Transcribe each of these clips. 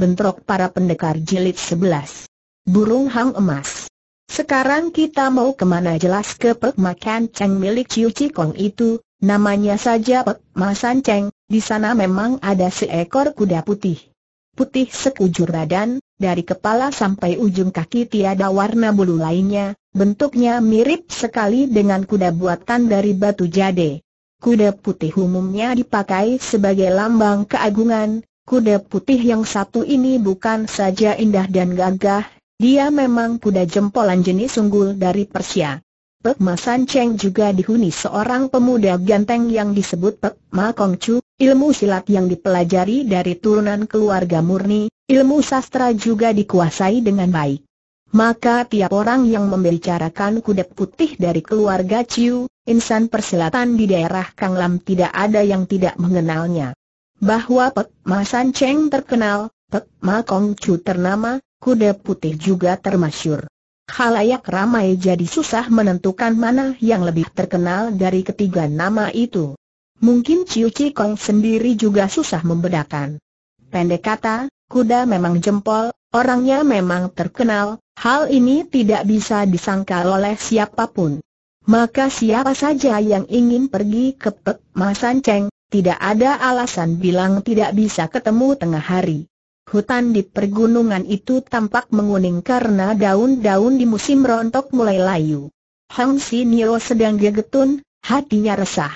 bentrok para pendekar jilid 11. Burung Hang Emas Sekarang kita mau ke mana jelas ke Pek Makan Cheng milik Ciu Kong itu, namanya saja Pek Masan Cheng, di sana memang ada seekor kuda putih. Putih sekujur badan, dari kepala sampai ujung kaki tiada warna bulu lainnya, bentuknya mirip sekali dengan kuda buatan dari batu jade. Kuda putih umumnya dipakai sebagai lambang keagungan, Kuda putih yang satu ini bukan saja indah dan gagah, dia memang kuda jempolan jenis unggul dari Persia. Pek Ma San Cheng juga dihuni seorang pemuda ganteng yang disebut Pek Ma Kong Chu, ilmu silat yang dipelajari dari turunan keluarga murni, ilmu sastra juga dikuasai dengan baik. Maka tiap orang yang membicarakan kuda putih dari keluarga Chiu, insan persilatan di daerah Kanglam tidak ada yang tidak mengenalnya. Bahwa Pek Ma San Cheng terkenal, Pek Ma Kong Chu ternama, kuda putih juga termasyur. Halayak ramai jadi susah menentukan mana yang lebih terkenal dari ketiga nama itu. Mungkin Ciu Chi Kong sendiri juga susah membedakan. Pendek kata, kuda memang jempol, orangnya memang terkenal, hal ini tidak bisa disangkal oleh siapa pun. Maka siapa saja yang ingin pergi ke Pek Ma San Cheng, tidak ada alasan bilang tidak bisa ketemu tengah hari. Hutan di pergunungan itu tampak menguning karena daun-daun di musim rontok mulai layu. Hang Si Nio sedang gegetun, hatinya resah.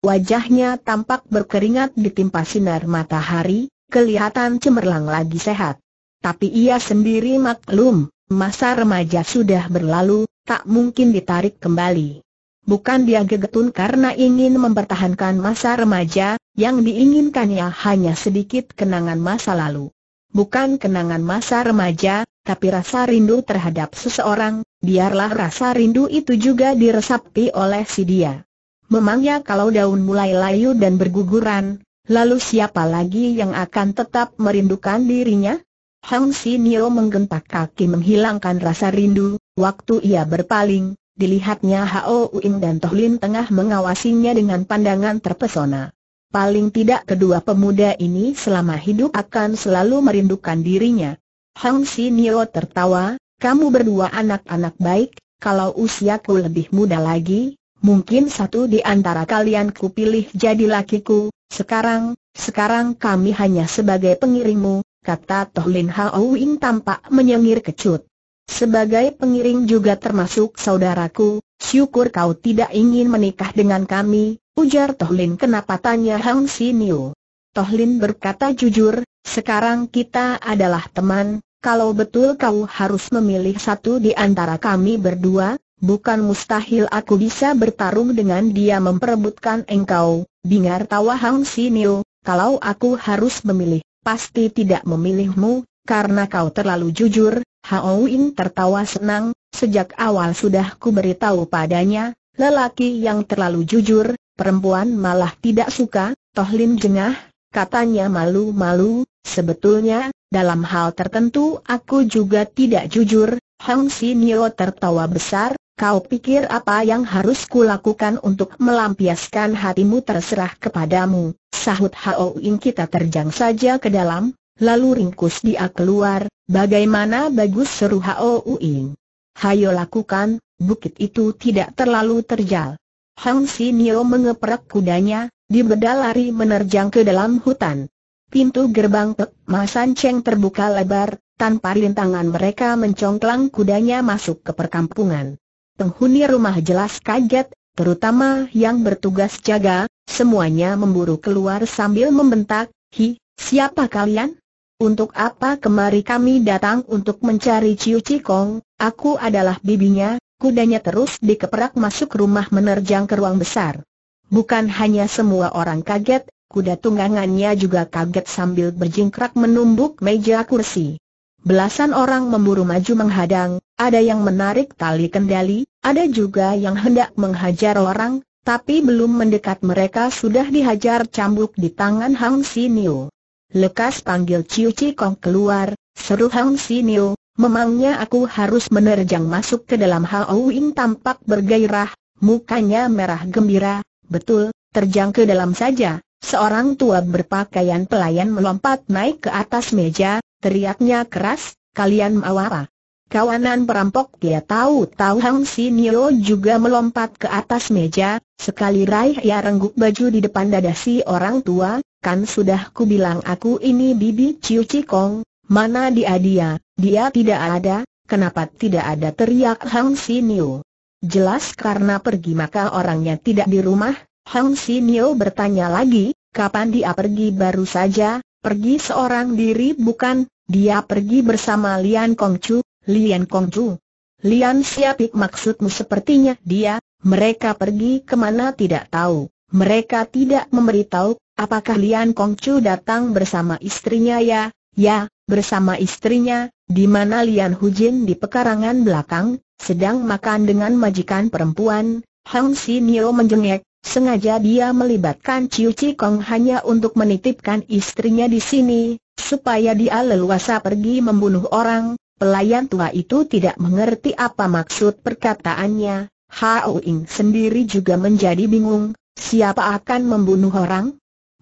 Wajahnya tampak berkeringat ditimpa sinar matahari, kelihatan cemerlang lagi sehat. Tapi ia sendiri maklum, masa remaja sudah berlalu, tak mungkin ditarik kembali. Bukan dia gegetun karena ingin mempertahankan masa remaja, yang diinginkannya hanya sedikit kenangan masa lalu. Bukan kenangan masa remaja, tapi rasa rindu terhadap seseorang, biarlah rasa rindu itu juga diresapi oleh si dia. Memangnya kalau daun mulai layu dan berguguran, lalu siapa lagi yang akan tetap merindukan dirinya? Hang Si Nio menggentak kaki menghilangkan rasa rindu, waktu ia berpaling, Dilihatnya Hao Uing dan Toh Lin tengah mengawasinya dengan pandangan terpesona. Paling tidak kedua pemuda ini selama hidup akan selalu merindukan dirinya. Hang Si Nio tertawa, kamu berdua anak-anak baik, kalau usiaku lebih muda lagi, mungkin satu di antara kalian kupilih jadi lakiku, sekarang, sekarang kami hanya sebagai pengiringmu, kata Toh Lin Hao Wing tampak menyengir kecut. Sebagai pengiring juga termasuk saudaraku, syukur kau tidak ingin menikah dengan kami, ujar Tohlin kenapa tanya Hang Sinio. Tohlin berkata jujur, sekarang kita adalah teman, kalau betul kau harus memilih satu di antara kami berdua, bukan mustahil aku bisa bertarung dengan dia memperebutkan engkau, bingar tawa Hang Sinio, kalau aku harus memilih, pasti tidak memilihmu, karena kau terlalu jujur, Hao Ying tertawa senang, sejak awal sudah ku beritahu padanya, lelaki yang terlalu jujur, perempuan malah tidak suka, Toh Lin jengah, katanya malu-malu, sebetulnya, dalam hal tertentu aku juga tidak jujur, Hang Si Nio tertawa besar, kau pikir apa yang harus kulakukan untuk melampiaskan hatimu terserah kepadamu, sahut Hao Ying kita terjang saja ke dalam, lalu ringkus dia keluar, bagaimana bagus seru Hao Uing. Hayo lakukan, bukit itu tidak terlalu terjal. Hang Si Nio mengeprak kudanya, dibeda lari menerjang ke dalam hutan. Pintu gerbang Pek Masan Cheng terbuka lebar, tanpa rintangan mereka mencongklang kudanya masuk ke perkampungan. Penghuni rumah jelas kaget, terutama yang bertugas jaga, semuanya memburu keluar sambil membentak, Hi, siapa kalian? Untuk apa kemari kami datang untuk mencari Ciu Cikong, aku adalah bibinya, kudanya terus dikeprak masuk rumah menerjang ke ruang besar. Bukan hanya semua orang kaget, kuda tunggangannya juga kaget sambil berjingkrak menumbuk meja kursi. Belasan orang memburu maju menghadang, ada yang menarik tali kendali, ada juga yang hendak menghajar orang, tapi belum mendekat mereka sudah dihajar cambuk di tangan Hang Sinio. Lekas panggil Ciu Kong keluar, seru Hang Sinio, memangnya aku harus menerjang masuk ke dalam Hao Wing tampak bergairah, mukanya merah gembira, betul, terjang ke dalam saja. Seorang tua berpakaian pelayan melompat naik ke atas meja, teriaknya keras, kalian mau apa? Kawanan perampok dia tahu tahu. Hang Sinio juga melompat ke atas meja, sekali raih ia rengguk baju di depan dada si orang tua, kan sudah ku bilang aku ini bibi Ciu Cikong, mana dia dia, dia tidak ada, kenapa tidak ada? Teriak Hang Sinio. Jelas karena pergi maka orangnya tidak di rumah, Hang Sinio bertanya lagi, kapan dia pergi? Baru saja, pergi seorang diri bukan, dia pergi bersama Lian Kongcu, Lian Kongcu. Lian Siapik maksudmu sepertinya? Dia, mereka pergi ke mana tidak tahu. Mereka tidak memberitahu, apakah Lian Kongcu datang bersama istrinya ya, ya, bersama istrinya, di mana Lian Hujin di pekarangan belakang, sedang makan dengan majikan perempuan, Hang Sinio menjengek, sengaja dia melibatkan Ciu Kong hanya untuk menitipkan istrinya di sini, supaya dia leluasa pergi membunuh orang, Pelayan tua itu tidak mengerti apa maksud perkataannya. Hao Ing sendiri juga menjadi bingung, siapa akan membunuh orang?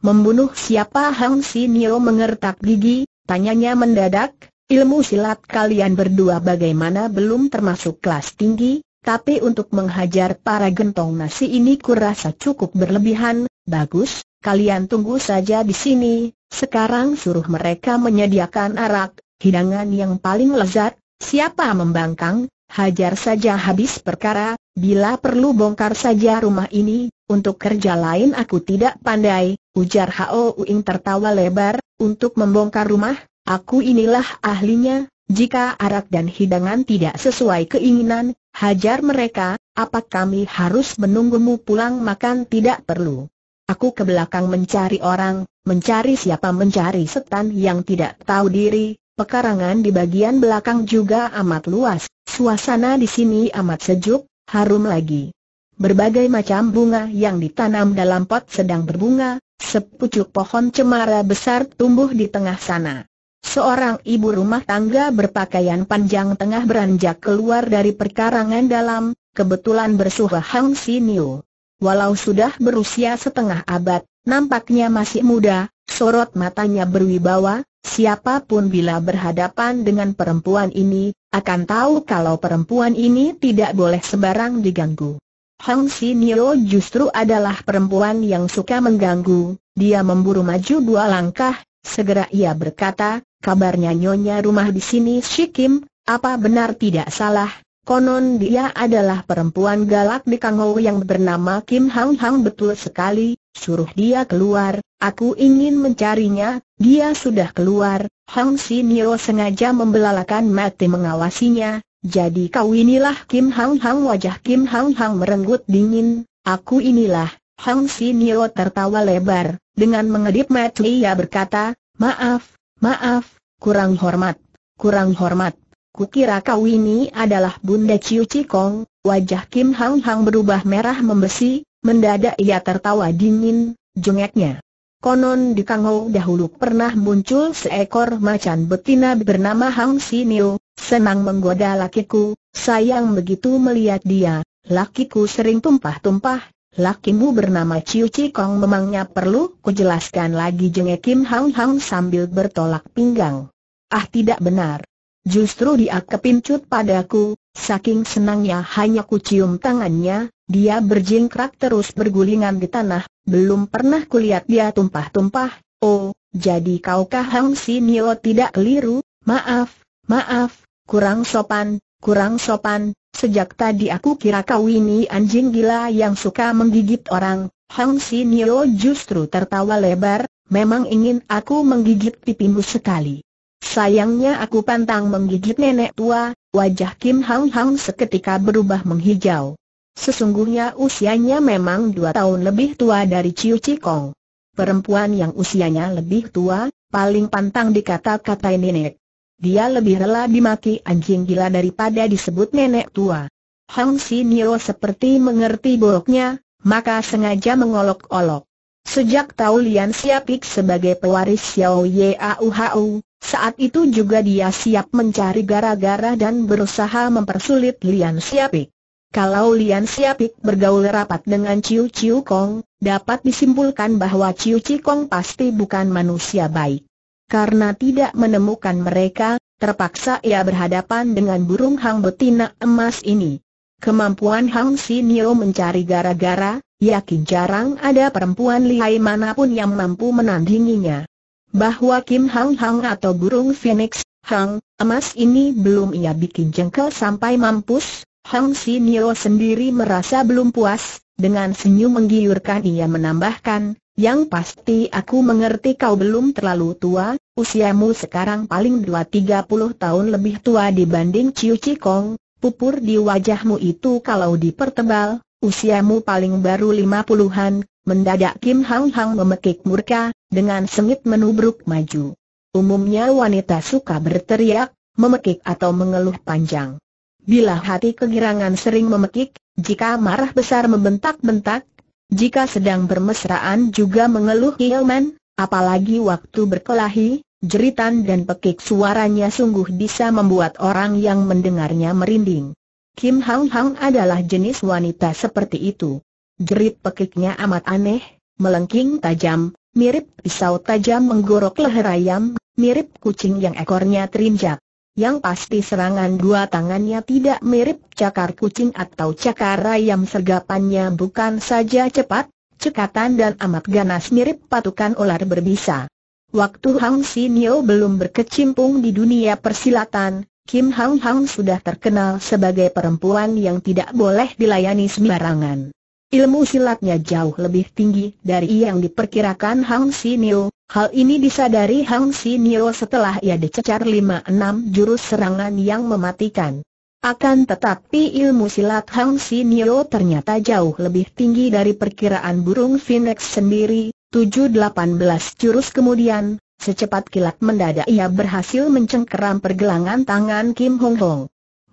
Membunuh siapa? Hang Sinio mengertak gigi, tanyanya mendadak, ilmu silat kalian berdua bagaimana? Belum termasuk kelas tinggi, tapi untuk menghajar para gentong nasi ini kurasa cukup berlebihan, bagus, kalian tunggu saja di sini, sekarang suruh mereka menyediakan arak, hidangan yang paling lezat, siapa membangkang, hajar saja habis perkara, bila perlu bongkar saja rumah ini, untuk kerja lain aku tidak pandai, ujar Hao Uing tertawa lebar, untuk membongkar rumah, aku inilah ahlinya, jika arak dan hidangan tidak sesuai keinginan, hajar mereka, apa kami harus menunggumu pulang makan tidak perlu. Aku ke belakang mencari orang, mencari siapa mencari setan yang tidak tahu diri, Pekarangan di bagian belakang juga amat luas, suasana di sini amat sejuk, harum lagi. Berbagai macam bunga yang ditanam dalam pot sedang berbunga, sepucuk pohon cemara besar tumbuh di tengah sana. Seorang ibu rumah tangga berpakaian panjang tengah beranjak keluar dari perkarangan dalam, kebetulan bersuah Hang Sinio. Walau sudah berusia setengah abad, nampaknya masih muda, sorot matanya berwibawa, Siapa pun bila berhadapan dengan perempuan ini, akan tahu kalau perempuan ini tidak boleh sebarang diganggu. Hang Sinio justru adalah perempuan yang suka mengganggu, dia memburu maju dua langkah, segera ia berkata, kabarnya nyonya rumah di sini Shikim, apa benar tidak salah, konon dia adalah perempuan galak di Kangou yang bernama Kim Hang Hang betul sekali, suruh dia keluar, aku ingin mencarinya, dia sudah keluar, Hang Sinio sengaja membelalakan mati mengawasinya, jadi kau inilah Kim Hang Hang wajah Kim Hang Hang merenggut dingin, aku inilah, Hang Sinio tertawa lebar, dengan mengedip mata ia berkata, maaf, maaf, kurang hormat, kurang hormat. Kukira kau ini adalah Bunda Ciu Cikong, wajah Kim Hang Hang berubah merah membesi, Mendadak ia tertawa dingin, jengeknya. Konon di Kangou dahulu pernah muncul seekor macan betina bernama Hang Sinio, senang menggoda lakiku, sayang begitu melihat dia, lakiku sering tumpah-tumpah, lakimu bernama Ciu Cikong memangnya perlu kujelaskan lagi? Jengek Kim Hang Hang sambil bertolak pinggang. Ah tidak benar. Justru dia kepincut padaku, saking senangnya hanya kucium tangannya, dia berjingkrak terus bergulingan di tanah, belum pernah kulihat dia tumpah-tumpah, oh, jadi kaukah Hang Sinio tidak keliru, maaf, maaf, kurang sopan, kurang sopan, sejak tadi aku kira kau ini anjing gila yang suka menggigit orang, Hang Sinio justru tertawa lebar, memang ingin aku menggigit pipimu sekali. Sayangnya aku pantang menggigit nenek tua, wajah Kim Hang Hang seketika berubah menghijau. Sesungguhnya usianya memang dua tahun lebih tua dari Ciu Cikong. Perempuan yang usianya lebih tua, paling pantang dikata-katai nenek. Dia lebih rela dimaki anjing gila daripada disebut nenek tua. Hang Si Nio seperti mengerti buruknya, maka sengaja mengolok-olok. Sejak tahu Lian Siapik sebagai pewaris Xiao Yau saat itu juga dia siap mencari gara-gara dan berusaha mempersulit Lian Siapik. Kalau Lian Siapik bergaul rapat dengan Ciu Ciu Kong, dapat disimpulkan bahwa Ciu Ciu Kong pasti bukan manusia baik. Karena tidak menemukan mereka, terpaksa ia berhadapan dengan burung hang betina emas ini. Kemampuan Hang Sinio mencari gara-gara, yakin jarang ada perempuan lihai mana pun yang mampu menandinginya. Bahwa Kim Hang Hang atau burung Phoenix, Hang, emas ini belum ia bikin jengkel sampai mampus, Hang Sinio sendiri merasa belum puas, dengan senyum menggiurkan ia menambahkan, yang pasti aku mengerti kau belum terlalu tua, usiamu sekarang paling dua tiga puluh tahun lebih tua dibanding Ciu Cikong, pupur di wajahmu itu kalau dipertebal, usiamu paling baru lima puluhan, mendadak Kim Hang Hang memekik murka, dengan sengit menubruk maju. Umumnya wanita suka berteriak, memekik atau mengeluh panjang. Bila hati kegirangan sering memekik, jika marah besar membentak-bentak, jika sedang bermesraan juga mengeluh Ilman, apalagi waktu berkelahi, jeritan dan pekik suaranya sungguh bisa membuat orang yang mendengarnya merinding. Kim Hang Hang adalah jenis wanita seperti itu. Jerit pekiknya amat aneh, melengking tajam, mirip pisau tajam menggorok leher ayam, mirip kucing yang ekornya terinjak. Yang pasti serangan dua tangannya tidak mirip cakar kucing atau cakar ayam sergapannya bukan saja cepat, cekatan dan amat ganas mirip patukan ular berbisa. Waktu Hang Sinio belum berkecimpung di dunia persilatan, Kim Hang Hang sudah terkenal sebagai perempuan yang tidak boleh dilayani sembarangan. Ilmu silatnya jauh lebih tinggi dari yang diperkirakan Hang Sinio, Hal ini disadari Hang Sinio setelah ia dicecar lima-enam jurus serangan yang mematikan. Akan tetapi ilmu silat Hang Sinio ternyata jauh lebih tinggi dari perkiraan burung Phoenix sendiri, 7-18 jurus kemudian, secepat kilat mendadak ia berhasil mencengkeram pergelangan tangan Kim Hong Hong.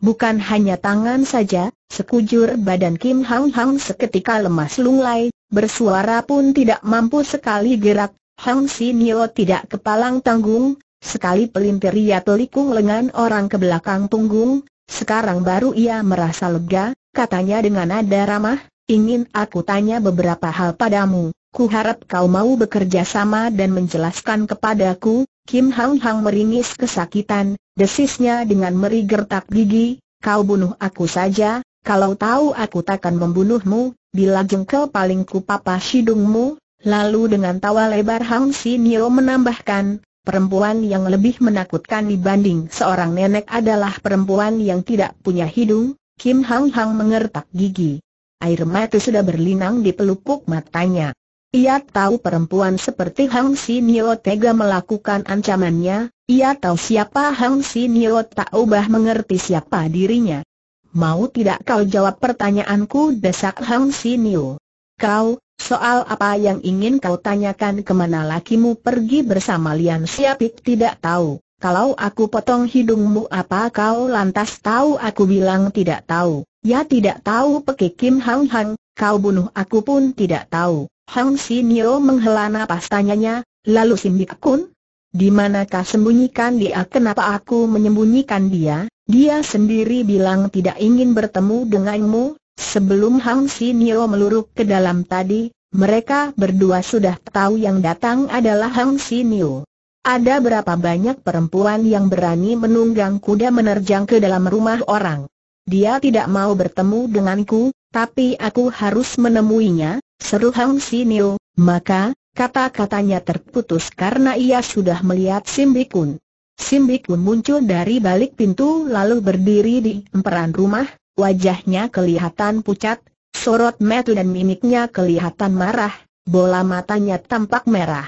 Bukan hanya tangan saja, sekujur badan Kim Hang Hang seketika lemas lunglai, bersuara pun tidak mampu sekali gerak, Hang Sinio tidak kepalang tanggung, sekali pelintir ia telikung lengan orang ke belakang punggung, sekarang baru ia merasa lega, katanya dengan nada ramah, ingin aku tanya beberapa hal padamu, ku harap kau mau bekerja sama dan menjelaskan kepadaku, Kim Hang Hang meringis kesakitan, desisnya dengan meri gertak gigi, kau bunuh aku saja, kalau tahu aku takkan membunuhmu, bila jengkel paling ku papa hidungmu, Lalu dengan tawa lebar Hang Sinio menambahkan, perempuan yang lebih menakutkan dibanding seorang nenek adalah perempuan yang tidak punya hidung, Kim Hang Hang mengertak gigi. Air mata sudah berlinang di pelupuk matanya. Ia tahu perempuan seperti Hang Sinio tega melakukan ancamannya, ia tahu siapa Hang Sinio tak ubah mengerti siapa dirinya. Mau tidak kau jawab pertanyaanku desak Hang Sinio. Kau, Soal apa yang ingin kau tanyakan ke mana lakimu pergi bersama Lian Siapik tidak tahu. Kalau aku potong hidungmu apa kau lantas tahu aku bilang tidak tahu. Ya tidak tahu peke Kim Hang Hang, kau bunuh aku pun tidak tahu. Hang Sinio menghela napas tanyanya, lalu Simbik Kun? Di manakah sembunyikan dia? Kenapa aku menyembunyikan dia? Dia sendiri bilang tidak ingin bertemu denganmu, Sebelum Hang Sinio meluruk ke dalam tadi, mereka berdua sudah tahu yang datang adalah Hang Sinio. Ada berapa banyak perempuan yang berani menunggang kuda menerjang ke dalam rumah orang. Dia tidak mau bertemu denganku, tapi aku harus menemuinya, seru Hang Sinio, maka, kata-katanya terputus karena ia sudah melihat Simbikun. Simbikun muncul dari balik pintu lalu berdiri di emperan rumah, Wajahnya kelihatan pucat, sorot metu dan mimiknya kelihatan marah, bola matanya tampak merah.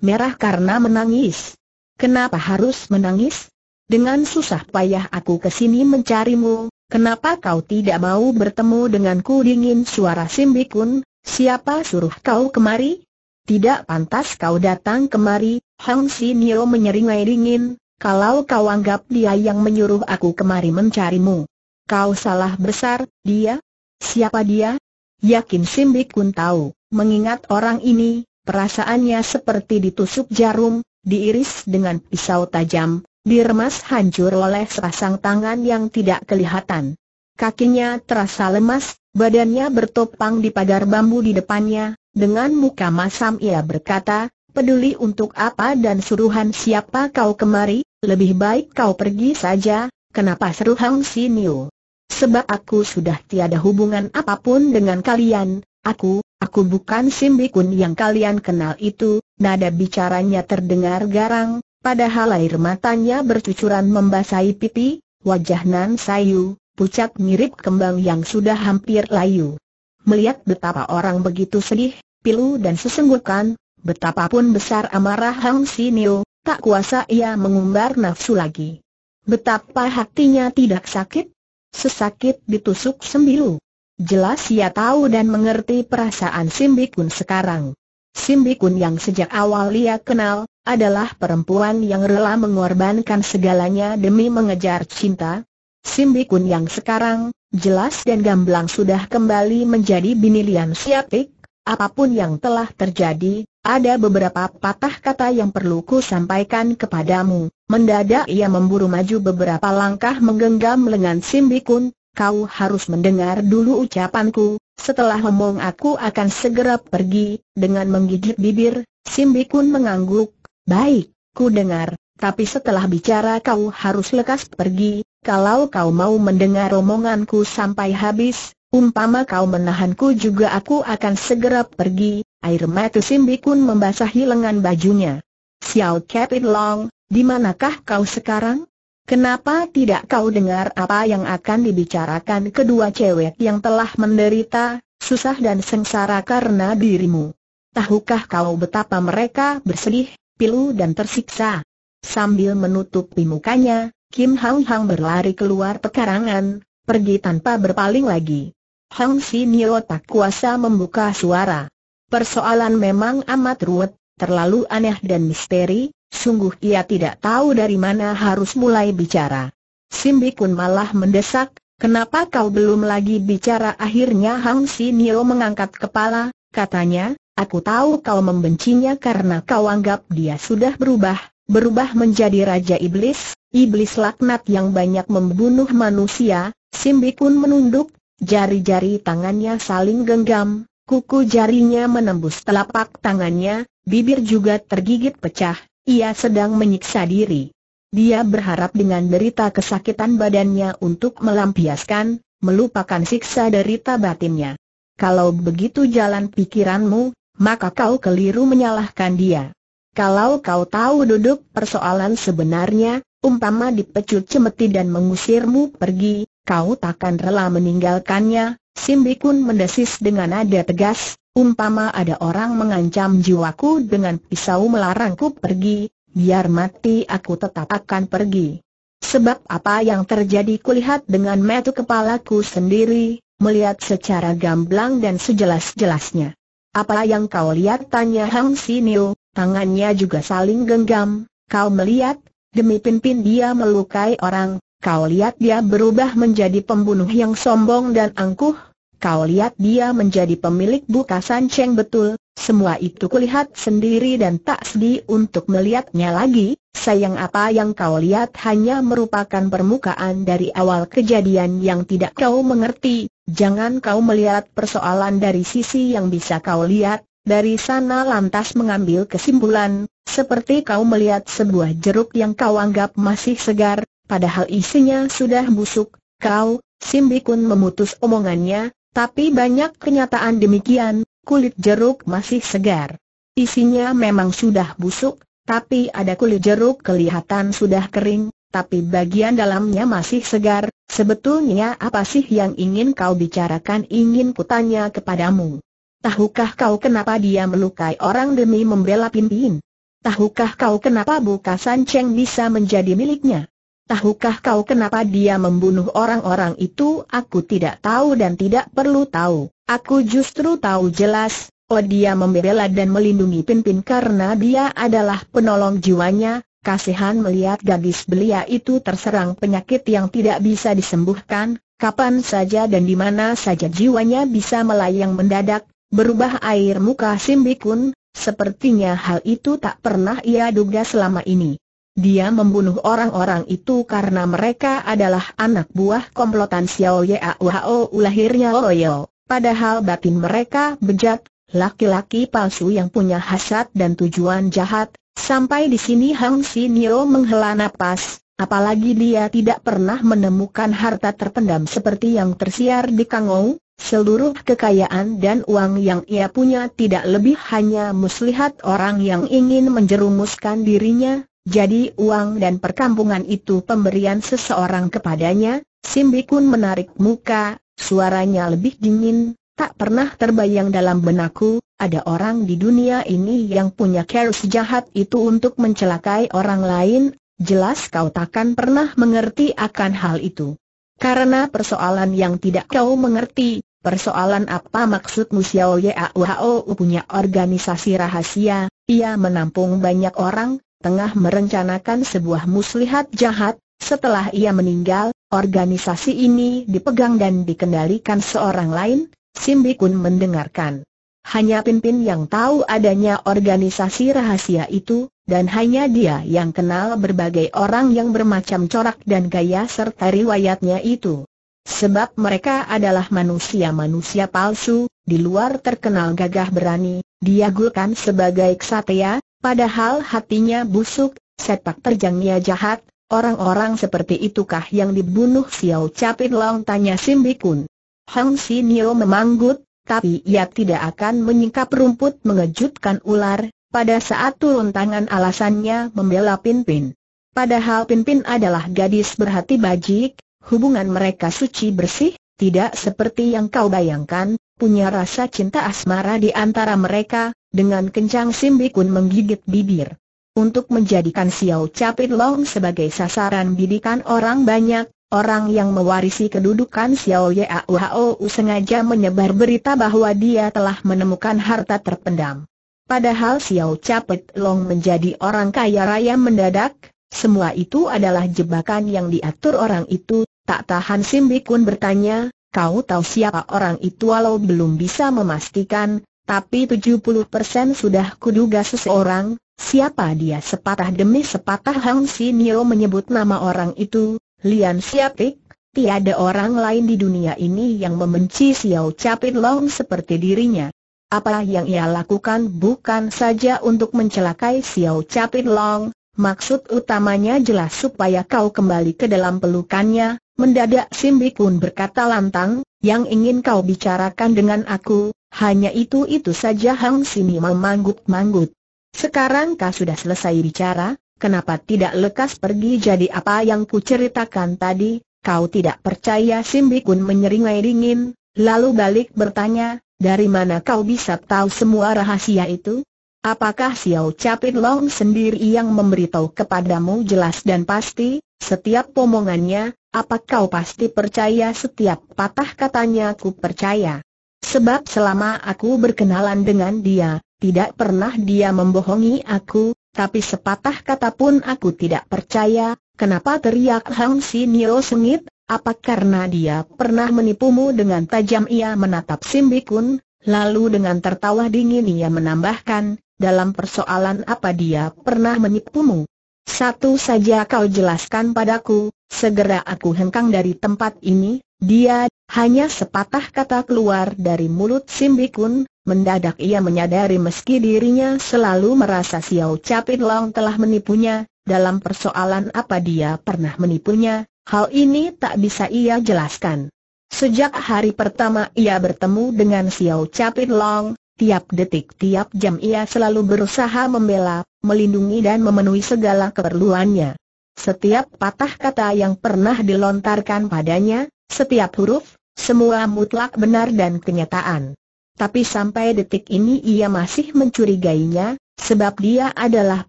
Merah karena menangis. Kenapa harus menangis? Dengan susah payah aku ke sini mencarimu, kenapa kau tidak mau bertemu denganku dingin suara Simbikun, siapa suruh kau kemari? Tidak pantas kau datang kemari, Hang Sinio menyeringai dingin, kalau kau anggap dia yang menyuruh aku kemari mencarimu. Kau salah besar, dia? Siapa dia? Yakin Simbik Kun tahu, mengingat orang ini, perasaannya seperti ditusuk jarum, diiris dengan pisau tajam, diremas hancur oleh sepasang tangan yang tidak kelihatan. Kakinya terasa lemas, badannya bertopang di pagar bambu di depannya, dengan muka masam ia berkata, peduli untuk apa dan suruhan siapa kau kemari, lebih baik kau pergi saja, kenapa seru Hang Sinio? Sebab aku sudah tiada hubungan apa pun dengan kalian, aku, aku bukan Simbikun yang kalian kenal itu, nada bicaranya terdengar garang, padahal air matanya bercucuran membasahi pipi, wajah Nan Sayu, pucat mirip kembang yang sudah hampir layu. Melihat betapa orang begitu sedih, pilu dan sesenggukan, betapapun besar amarah Hang Sinio, tak kuasa ia mengumbar nafsu lagi. Betapa hatinya tidak sakit, sesakit ditusuk sembilu. Jelas ia tahu dan mengerti perasaan Simbikun sekarang. Simbikun yang sejak awal ia kenal, adalah perempuan yang rela mengorbankan segalanya demi mengejar cinta. Simbikun yang sekarang, jelas dan gamblang sudah kembali menjadi binilian siapik, apa pun yang telah terjadi, ada beberapa patah kata yang perlu ku sampaikan kepadamu. Mendadak ia memburu maju beberapa langkah menggenggam lengan Simbikun, kau harus mendengar dulu ucapanku, setelah ngomong aku akan segera pergi, dengan menggigit bibir, Simbikun mengangguk, baik, ku dengar, tapi setelah bicara kau harus lekas pergi, kalau kau mau mendengar omonganku sampai habis, umpama kau menahanku juga aku akan segera pergi, Air mata Simbikun membasahi lengan bajunya. Xiao Capit Long, di manakah kau sekarang? Kenapa tidak kau dengar apa yang akan dibicarakan kedua cewek yang telah menderita, susah dan sengsara karena dirimu? Tahukah kau betapa mereka bersedih, pilu dan tersiksa? Sambil menutupi mukanya, Kim Hang Hang berlari keluar pekarangan, pergi tanpa berpaling lagi. Hang Si Nio tak kuasa membuka suara. Persoalan memang amat ruwet, terlalu aneh dan misteri, sungguh ia tidak tahu dari mana harus mulai bicara. Simbikun malah mendesak, kenapa kau belum lagi bicara? Akhirnya Hang Si Nio mengangkat kepala, katanya, aku tahu kau membencinya karena kau anggap dia sudah berubah, berubah menjadi Raja Iblis, Iblis laknat yang banyak membunuh manusia, Simbikun menunduk, jari-jari tangannya saling genggam, Kuku jarinya menembus telapak tangannya, bibir juga tergigit pecah, ia sedang menyiksa diri. Dia berharap dengan derita kesakitan badannya untuk melampiaskan, melupakan siksa derita batinnya. Kalau begitu jalan pikiranmu, maka kau keliru menyalahkan dia. Kalau kau tahu duduk persoalan sebenarnya, umpama dipecut cemeti dan mengusirmu pergi, kau takkan rela meninggalkannya, Simbikun mendesis dengan nada tegas, umpama ada orang mengancam jiwaku dengan pisau melarangku pergi, biar mati aku tetap akan pergi. Sebab apa yang terjadi kulihat dengan metu kepalaku sendiri, melihat secara gamblang dan sejelas-jelasnya. Apa yang kau lihat tanya Hang Sinio, tangannya juga saling genggam, kau melihat, demi pimpin dia melukai orang, Kau lihat dia berubah menjadi pembunuh yang sombong dan angkuh, kau lihat dia menjadi pemilik bukasan ceng betul, semua itu kulihat sendiri dan tak sedih untuk melihatnya lagi, sayang apa yang kau lihat hanya merupakan permukaan dari awal kejadian yang tidak kau mengerti, jangan kau melihat persoalan dari sisi yang bisa kau lihat, dari sana lantas mengambil kesimpulan, seperti kau melihat sebuah jeruk yang kau anggap masih segar, padahal isinya sudah busuk, kau, Simbikun memutus omongannya, tapi banyak kenyataan demikian, kulit jeruk masih segar. Isinya memang sudah busuk, tapi ada kulit jeruk kelihatan sudah kering, tapi bagian dalamnya masih segar, sebetulnya apa sih yang ingin kau bicarakan ingin kutanya kepadamu? Tahukah kau kenapa dia melukai orang demi membela pimpin? Tahukah kau kenapa bukasan Cheng bisa menjadi miliknya? Tahukah kau kenapa dia membunuh orang-orang itu? Aku tidak tahu dan tidak perlu tahu. Aku justru tahu jelas, oh dia membela dan melindungi Pimpin karena dia adalah penolong jiwanya. Kasihan melihat gadis belia itu terserang penyakit yang tidak bisa disembuhkan, kapan saja dan di mana saja jiwanya bisa melayang mendadak, berubah air muka Simbikun, sepertinya hal itu tak pernah ia duga selama ini. Dia membunuh orang-orang itu karena mereka adalah anak buah komplotan Xiao Yao lahirnya Loyo. Padahal batin mereka bejat, laki-laki palsu yang punya hasad dan tujuan jahat. Sampai di sini Hang Sinio menghela napas, apalagi dia tidak pernah menemukan harta terpendam seperti yang tersiar di Kangou, Seluruh kekayaan dan uang yang ia punya tidak lebih hanya muslihat orang yang ingin menjerumuskan dirinya, jadi uang dan perkampungan itu pemberian seseorang kepadanya, Simbikun menarik muka, suaranya lebih dingin, tak pernah terbayang dalam benakku, ada orang di dunia ini yang punya care sejahat itu untuk mencelakai orang lain, jelas kau takkan pernah mengerti akan hal itu. Karena persoalan yang tidak kau mengerti, persoalan apa maksudmu Xiao Yao punya organisasi rahasia, ia menampung banyak orang, tengah merencanakan sebuah muslihat jahat, setelah ia meninggal, organisasi ini dipegang dan dikendalikan seorang lain, Simbikun mendengarkan. Hanya Pimpin yang tahu adanya organisasi rahasia itu, dan hanya dia yang kenal berbagai orang yang bermacam corak dan gaya serta riwayatnya itu. Sebab mereka adalah manusia-manusia palsu, di luar terkenal gagah berani, diagulkan sebagai ksatria, padahal hatinya busuk, sepak terjangnya jahat, orang-orang seperti itukah yang dibunuh Xiao Capit Long tanya Simbikun. Hang Sinio memanggut, tapi ia tidak akan menyingkap rumput mengejutkan ular, pada saat turun tangan alasannya membela Pinpin. Padahal Pinpin adalah gadis berhati bajik, hubungan mereka suci bersih, tidak seperti yang kau bayangkan, punya rasa cinta asmara di antara mereka, dengan kencang Simbikun menggigit bibir. Untuk menjadikan Xiao Capit Long sebagai sasaran bidikan orang banyak, orang yang mewarisi kedudukan Xiao Yao sengaja menyebar berita bahwa dia telah menemukan harta terpendam. Padahal Xiao Capit Long menjadi orang kaya raya mendadak, semua itu adalah jebakan yang diatur orang itu, tak tahan Simbikun bertanya, kau tahu siapa orang itu walau belum bisa memastikan, tapi 70% sudah kuduga seseorang, siapa dia sepatah demi sepatah Hang Sinio menyebut nama orang itu, Lian Siapik, tiada orang lain di dunia ini yang membenci Xiao Capit Long seperti dirinya. Apa yang ia lakukan bukan saja untuk mencelakai Xiao Capit Long, maksud utamanya jelas supaya kau kembali ke dalam pelukannya, mendadak Simbi pun berkata lantang, yang ingin kau bicarakan dengan aku, hanya itu-itu saja Hang Sini memanggut-manggut. Sekarang kau sudah selesai bicara, kenapa tidak lekas pergi jadi apa yang kuceritakan tadi, kau tidak percaya Simbi pun menyeringai dingin, lalu balik bertanya, dari mana kau bisa tahu semua rahasia itu? Apakah Xiao Capit Long sendiri yang memberitahu kepadamu jelas dan pasti, setiap omongannya, apa kau pasti percaya setiap patah katanya ku percaya? Sebab selama aku berkenalan dengan dia, tidak pernah dia membohongi aku, tapi sepatah kata pun aku tidak percaya, kenapa teriak Hang Sinio sengit, apa karena dia pernah menipumu dengan tajam ia menatap Simbikun, lalu dengan tertawa dingin ia menambahkan, dalam persoalan apa dia pernah menipumu? Satu saja kau jelaskan padaku, segera aku hengkang dari tempat ini, dia, hanya sepatah kata keluar dari mulut Simbikun, mendadak ia menyadari meski dirinya selalu merasa Xiao Capit Long telah menipunya, dalam persoalan apa dia pernah menipunya, Hal ini tak bisa ia jelaskan. Sejak hari pertama ia bertemu dengan Xiao Capit Long, tiap detik tiap jam ia selalu berusaha membela, melindungi dan memenuhi segala keperluannya. Setiap patah kata yang pernah dilontarkan padanya, setiap huruf, semua mutlak benar dan kenyataan. Tapi sampai detik ini ia masih mencurigainya, sebab dia adalah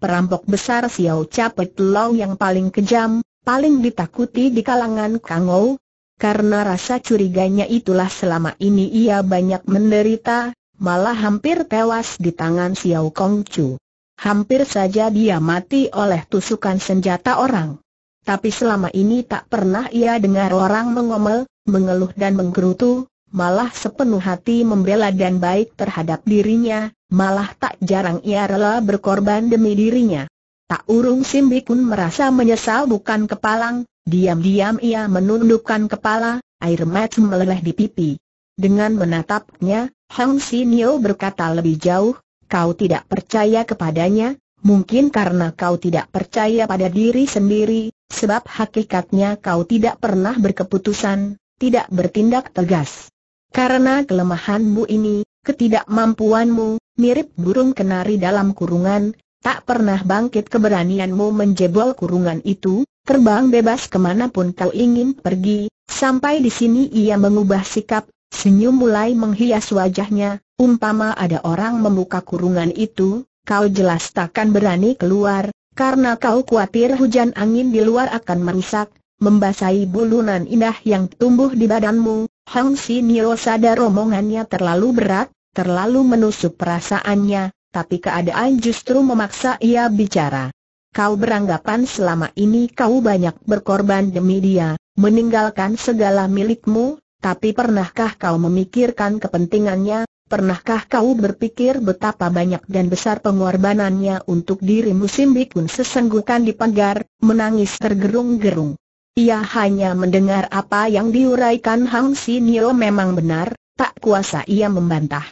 perampok besar Xiao Capit Long yang paling kejam, paling ditakuti di kalangan Kangou. Karena rasa curiganya itulah selama ini ia banyak menderita, malah hampir tewas di tangan Xiao Kongcu. Hampir saja dia mati oleh tusukan senjata orang. Tapi selama ini tak pernah ia dengar orang mengomel, mengeluh dan menggerutu, malah sepenuh hati membela dan baik terhadap dirinya, malah tak jarang ia rela berkorban demi dirinya. Tak urung Simbi pun merasa menyesal bukan kepalang, diam-diam ia menundukkan kepala, air mata meleleh di pipi. Dengan menatapnya, Hang Sinio berkata lebih jauh, kau tidak percaya kepadanya, mungkin karena kau tidak percaya pada diri sendiri, sebab hakikatnya kau tidak pernah berkeputusan, tidak bertindak tegas. Karena kelemahanmu ini, ketidakmampuanmu, mirip burung kenari dalam kurungan, tak pernah bangkit keberanianmu menjebol kurungan itu, terbang bebas ke mana pun kau ingin pergi, sampai di sini ia mengubah sikap, Senyum mulai menghias wajahnya, umpama ada orang membuka kurungan itu, kau jelas takkan berani keluar, karena kau khawatir hujan angin di luar akan merusak, membasahi bulunan indah yang tumbuh di badanmu. Hang Si Nio sadar omongannya terlalu berat, terlalu menusuk perasaannya, tapi keadaan justru memaksa ia bicara. Kau beranggapan selama ini kau banyak berkorban demi dia, meninggalkan segala milikmu, tapi pernahkah kau memikirkan kepentingannya, pernahkah kau berpikir betapa banyak dan besar pengorbanannya untuk dirimu Simbikun sesenggukan di pagar, menangis tergerung-gerung. Ia hanya mendengar apa yang diuraikan Hang Sinio memang benar, tak kuasa ia membantah.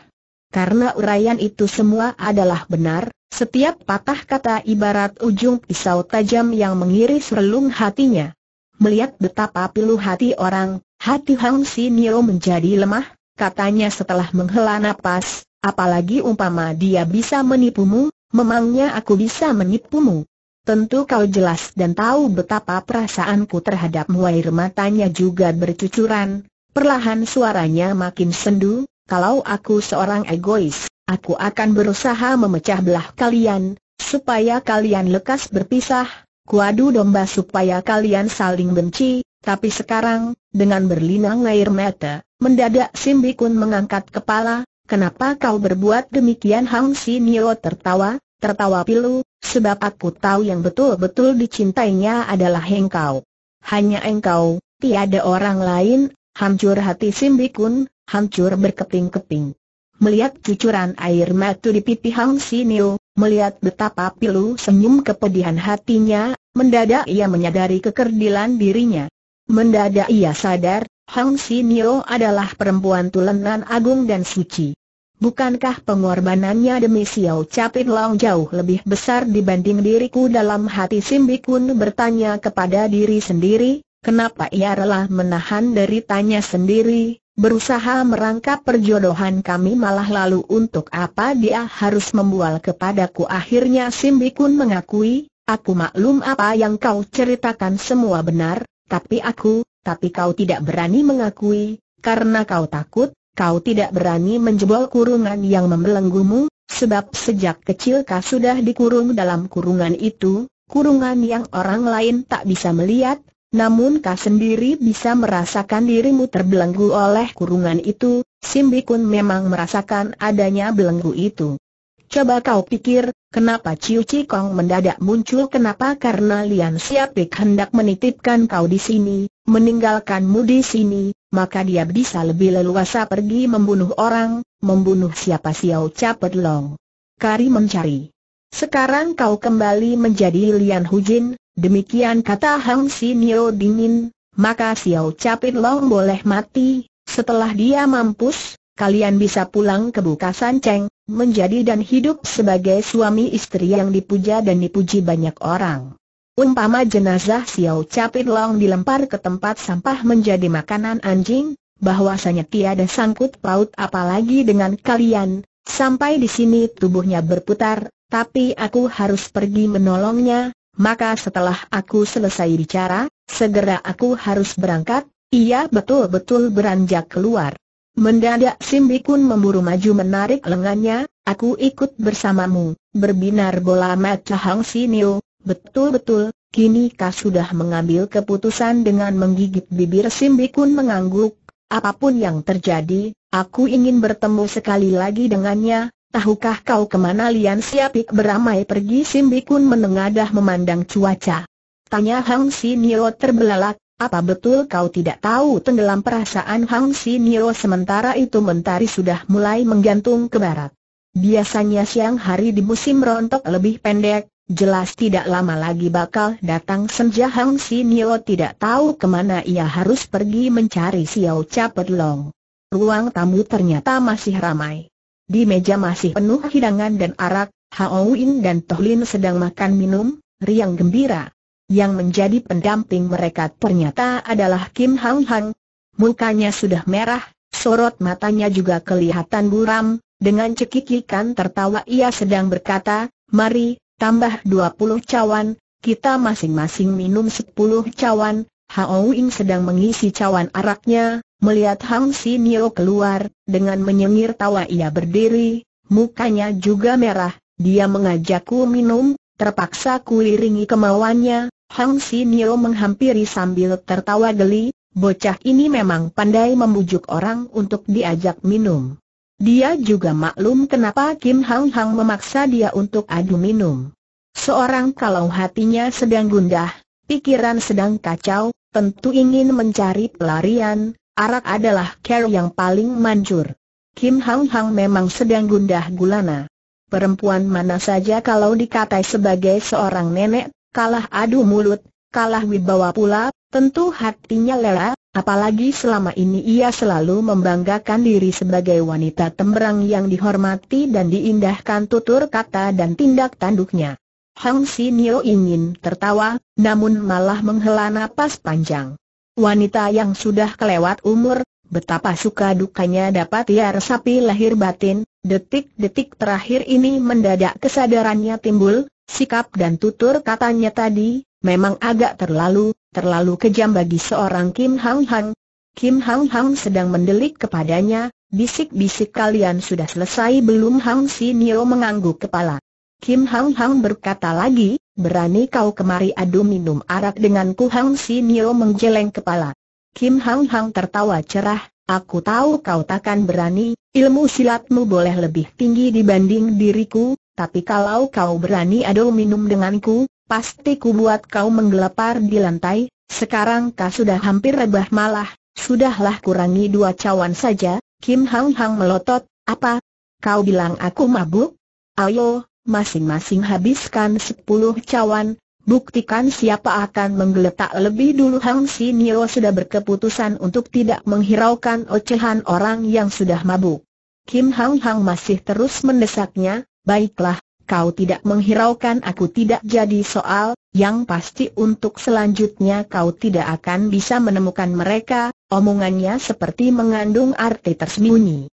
Karena uraian itu semua adalah benar, setiap patah kata ibarat ujung pisau tajam yang mengiris relung hatinya. Melihat betapa pilu hati orang, Hati Hang Si Nio menjadi lemah, katanya setelah menghela napas, apalagi umpama dia bisa menipumu, memangnya aku bisa menipumu. Tentu kau jelas dan tahu betapa perasaanku terhadapmu air matanya juga bercucuran, perlahan suaranya makin sendu, kalau aku seorang egois, aku akan berusaha memecah belah kalian, supaya kalian lekas berpisah, kuadu domba supaya kalian saling benci, tapi sekarang, dengan berlinang air mata, mendadak Simbikun mengangkat kepala, kenapa kau berbuat demikian Hang Si Nio tertawa, tertawa pilu, sebab aku tahu yang betul-betul dicintainya adalah engkau. Hanya engkau, tiada orang lain, hancur hati Simbikun, hancur berkeping-keping. Melihat cucuran air mata di pipi Hang Si Nio, melihat betapa pilu senyum kepedihan hatinya, mendadak ia menyadari kekerdilan dirinya. Mendadak ia sadar, Hang Nio adalah perempuan tulenan agung dan suci. Bukankah pengorbanannya demi Xiao Capit Long jauh lebih besar dibanding diriku dalam hati Simbikun bertanya kepada diri sendiri, kenapa ia rela menahan deritanya sendiri, berusaha merangkap perjodohan kami malah lalu untuk apa dia harus membual kepadaku akhirnya Simbikun mengakui, aku maklum apa yang kau ceritakan semua benar, tapi aku, tapi kau tidak berani mengakui, karena kau takut, kau tidak berani menjebol kurungan yang membelenggumu, sebab sejak kecil kau sudah dikurung dalam kurungan itu, kurungan yang orang lain tak bisa melihat, namun kau sendiri bisa merasakan dirimu terbelenggu oleh kurungan itu, Simbikun memang merasakan adanya belenggu itu. Coba kau pikir, kenapa Ciu Kong mendadak muncul kenapa karena Lian Siapik hendak menitipkan kau di sini, meninggalkanmu di sini, maka dia bisa lebih leluasa pergi membunuh orang, membunuh siapa Xiao Capet Long. Kari mencari. Sekarang kau kembali menjadi Lian Hujin, demikian kata Hang Si Nio dingin, maka Xiao Capit Long boleh mati, setelah dia mampus, kalian bisa pulang ke Bukasan Cheng, menjadi dan hidup sebagai suami istri yang dipuja dan dipuji banyak orang. Umpama jenazah Xiao Capit Long dilempar ke tempat sampah menjadi makanan anjing, bahwasanya tiada sangkut paut apalagi dengan kalian, sampai di sini tubuhnya berputar, tapi aku harus pergi menolongnya, maka setelah aku selesai bicara, segera aku harus berangkat, ia betul-betul beranjak keluar. Mendadak Simbikun memburu maju menarik lengannya, aku ikut bersamamu, berbinar bola mata Hang Sinio, betul-betul, kini kau sudah mengambil keputusan dengan menggigit bibir Simbikun mengangguk, apa pun yang terjadi, aku ingin bertemu sekali lagi dengannya, tahukah kau ke mana Lian Siapik beramai pergi? Simbikun menengadah memandang cuaca. Tanya Hang Sinio terbelalak, apa betul kau tidak tahu tenggelam perasaan Hang Si Nio sementara itu mentari sudah mulai menggantung ke barat. Biasanya siang hari di musim rontok lebih pendek, jelas tidak lama lagi bakal datang senja Hang Si Nio tidak tahu ke mana ia harus pergi mencari Xiao Capet Long. ruang tamu ternyata masih ramai. Di meja masih penuh hidangan dan arak, Hao Wing dan Tohlin sedang makan minum, riang gembira. Yang menjadi pendamping mereka ternyata adalah Kim Hang Hang. Mukanya sudah merah, sorot matanya juga kelihatan buram, dengan cekikikan tertawa ia sedang berkata, mari, tambah 20 cawan, kita masing-masing minum 10 cawan, Hao Wing sedang mengisi cawan araknya, Melihat Hang Si Nio keluar, dengan menyengir tawa ia berdiri, mukanya juga merah, dia mengajakku minum, terpaksa kuiringi kemauannya, Hang Si Nio menghampiri sambil tertawa geli, bocah ini memang pandai membujuk orang untuk diajak minum. Dia juga maklum kenapa Kim Hang Hang memaksa dia untuk adu minum. Seorang kalau hatinya sedang gundah, pikiran sedang kacau, tentu ingin mencari pelarian, Arak adalah care yang paling manjur. Kim Hang Hang memang sedang gundah gulana. Perempuan mana saja kalau dikatai sebagai seorang nenek, kalah adu mulut, kalah wibawa pula, tentu hatinya lela, apalagi selama ini ia selalu membanggakan diri sebagai wanita temberang yang dihormati dan diindahkan tutur kata dan tindak tanduknya. Hang Si Nio ingin tertawa, namun malah menghela napas panjang. Wanita yang sudah kelewat umur, betapa suka dukanya dapat ia resapi lahir batin, detik-detik terakhir ini mendadak kesadarannya timbul, sikap dan tutur katanya tadi, memang agak terlalu, terlalu kejam bagi seorang Kim Hang Hang. Kim Hang Hang sedang mendelik kepadanya, bisik-bisik kalian sudah selesai belum Hang Si Nio mengangguk kepala. Kim Hang Hang berkata lagi, berani kau kemari adu minum arak denganku Hang Si Nio menggeleng kepala. Kim Hang Hang tertawa cerah, aku tahu kau takkan berani, ilmu silatmu boleh lebih tinggi dibanding diriku, tapi kalau kau berani adu minum denganku, pasti ku buat kau menggelepar di lantai, sekarang kau sudah hampir rebah malah, sudahlah kurangi dua cawan saja, Kim Hang Hang melotot, apa? Kau bilang aku mabuk? Ayo, masing-masing habiskan sepuluh cawan, buktikan siapa akan menggeletak lebih dulu. Hang Si Nio sudah berkeputusan untuk tidak menghiraukan ocehan orang yang sudah mabuk. Kim Hang Hang masih terus mendesaknya, baiklah, kau tidak menghiraukan aku tidak jadi soal, yang pasti untuk selanjutnya kau tidak akan bisa menemukan mereka, omongannya seperti mengandung arti tersembunyi.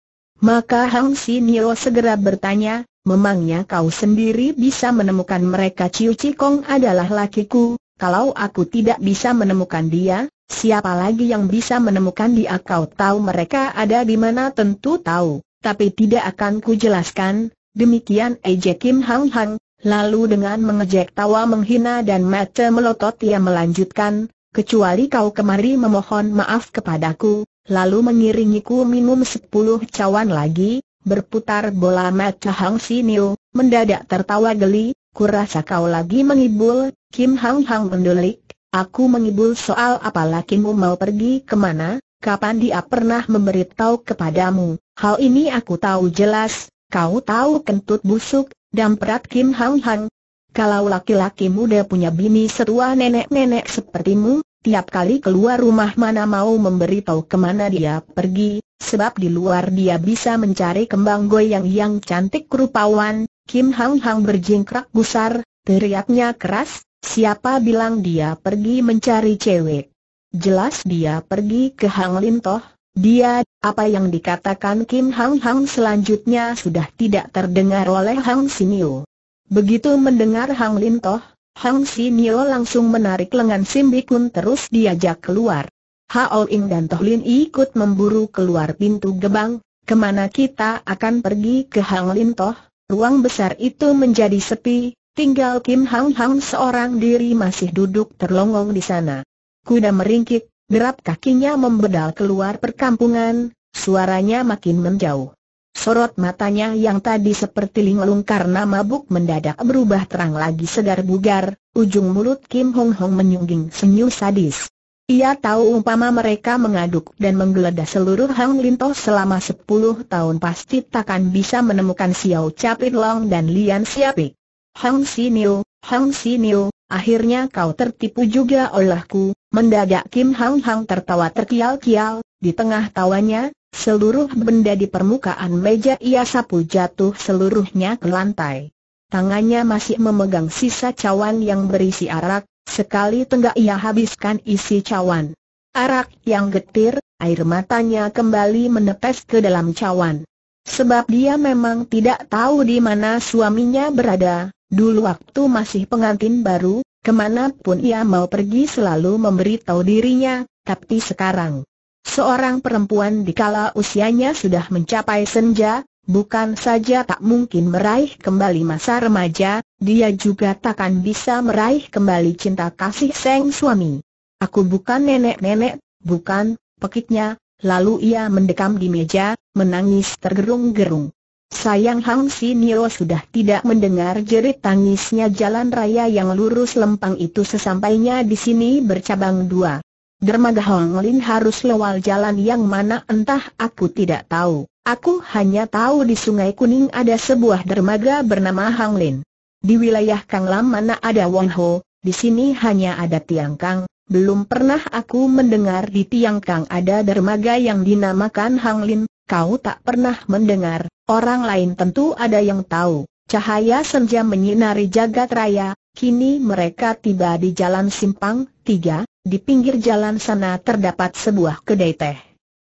Maka Hang Si Nio segera bertanya, memangnya kau sendiri bisa menemukan mereka? Ciu Cikong adalah lakiku, kalau aku tidak bisa menemukan dia, siapa lagi yang bisa menemukan dia? Kau tahu mereka ada di mana? Tentu tahu, tapi tidak akan kujelaskan, demikian ejek Kim Hang Hang, lalu dengan mengejek tawa menghina dan mata melotot ia melanjutkan, kecuali kau kemari memohon maaf kepadaku, lalu mengiringiku minum sepuluh cawan lagi, berputar bola mata Hang Sinio, mendadak tertawa geli, kurasa kau lagi mengibul, Kim Hang Hang mendelik, aku mengibul soal apa lakimu mau pergi ke mana, kapan dia pernah memberitahu kepadamu, hal ini aku tahu jelas, kau tahu kentut busuk, dan perat Kim Hang Hang. Kalau laki-laki muda punya bini setua nenek-nenek sepertimu, tiap kali keluar rumah mana mau memberitahu ke mana dia pergi, sebab di luar dia bisa mencari kembang goyang yang cantik rupawan, Kim Hang Hang berjingkrak gusar, teriaknya keras, siapa bilang dia pergi mencari cewek? Jelas dia pergi ke Hang Lin Toh, dia, apa yang dikatakan Kim Hang Hang selanjutnya sudah tidak terdengar oleh Hang Sinio. Begitu mendengar Hang Lin Toh, Hang Si Nio langsung menarik lengan Sim Bikun terus diajak keluar. Hao Ing dan Toh Lin ikut memburu keluar pintu gebang, ke mana kita akan pergi ke Hang Lin Toh? Ruang besar itu menjadi sepi, tinggal Kim Hang Hang seorang diri masih duduk terlongong di sana. Kuda meringkik, derap kakinya membedal keluar perkampungan, suaranya makin menjauh. Sorot matanya yang tadi seperti linglung karena mabuk mendadak berubah terang lagi segar bugar, ujung mulut Kim Hong Hong menyungging senyum sadis. Ia tahu umpama mereka mengaduk dan menggeledah seluruh Hang Linto selama sepuluh tahun pasti takkan bisa menemukan Xiao Capit Long dan Lian Siapik. Hang Sinio, Hang Sinio, akhirnya kau tertipu juga olehku, mendadak Kim Hang Hang tertawa terkial-kial, di tengah tawanya, seluruh benda di permukaan meja ia sapu jatuh seluruhnya ke lantai. Tangannya masih memegang sisa cawan yang berisi arak, sekali tenggak ia habiskan isi cawan. Arak yang getir, air matanya kembali menetes ke dalam cawan. Sebab dia memang tidak tahu di mana suaminya berada, dulu waktu masih pengantin baru, ke mana pun ia mau pergi selalu memberitahu dirinya, tapi sekarang, seorang perempuan dikala usianya sudah mencapai senja, Bukan saja tak mungkin meraih kembali masa remaja, dia juga takkan bisa meraih kembali cinta kasih sang suami. Aku bukan nenek-nenek, bukan, pekiknya, lalu ia mendekam di meja, menangis tergerung-gerung. Sayang Hang Si Nio sudah tidak mendengar jerit tangisnya jalan raya yang lurus lempang itu sesampainya di sini bercabang dua. Dermaga Hong Lin harus lewat jalan yang mana entah aku tidak tahu. Aku hanya tahu di Sungai Kuning ada sebuah dermaga bernama Hang Lin. Di wilayah Kang Lam mana ada Wong Ho, di sini hanya ada Tiang Kang. Belum pernah aku mendengar di Tiang Kang ada dermaga yang dinamakan Hang Lin. Kau tak pernah mendengar, orang lain tentu ada yang tahu. Cahaya senja menyinari jagat raya, kini mereka tiba di jalan simpang, tiga, di pinggir jalan sana terdapat sebuah kedai teh.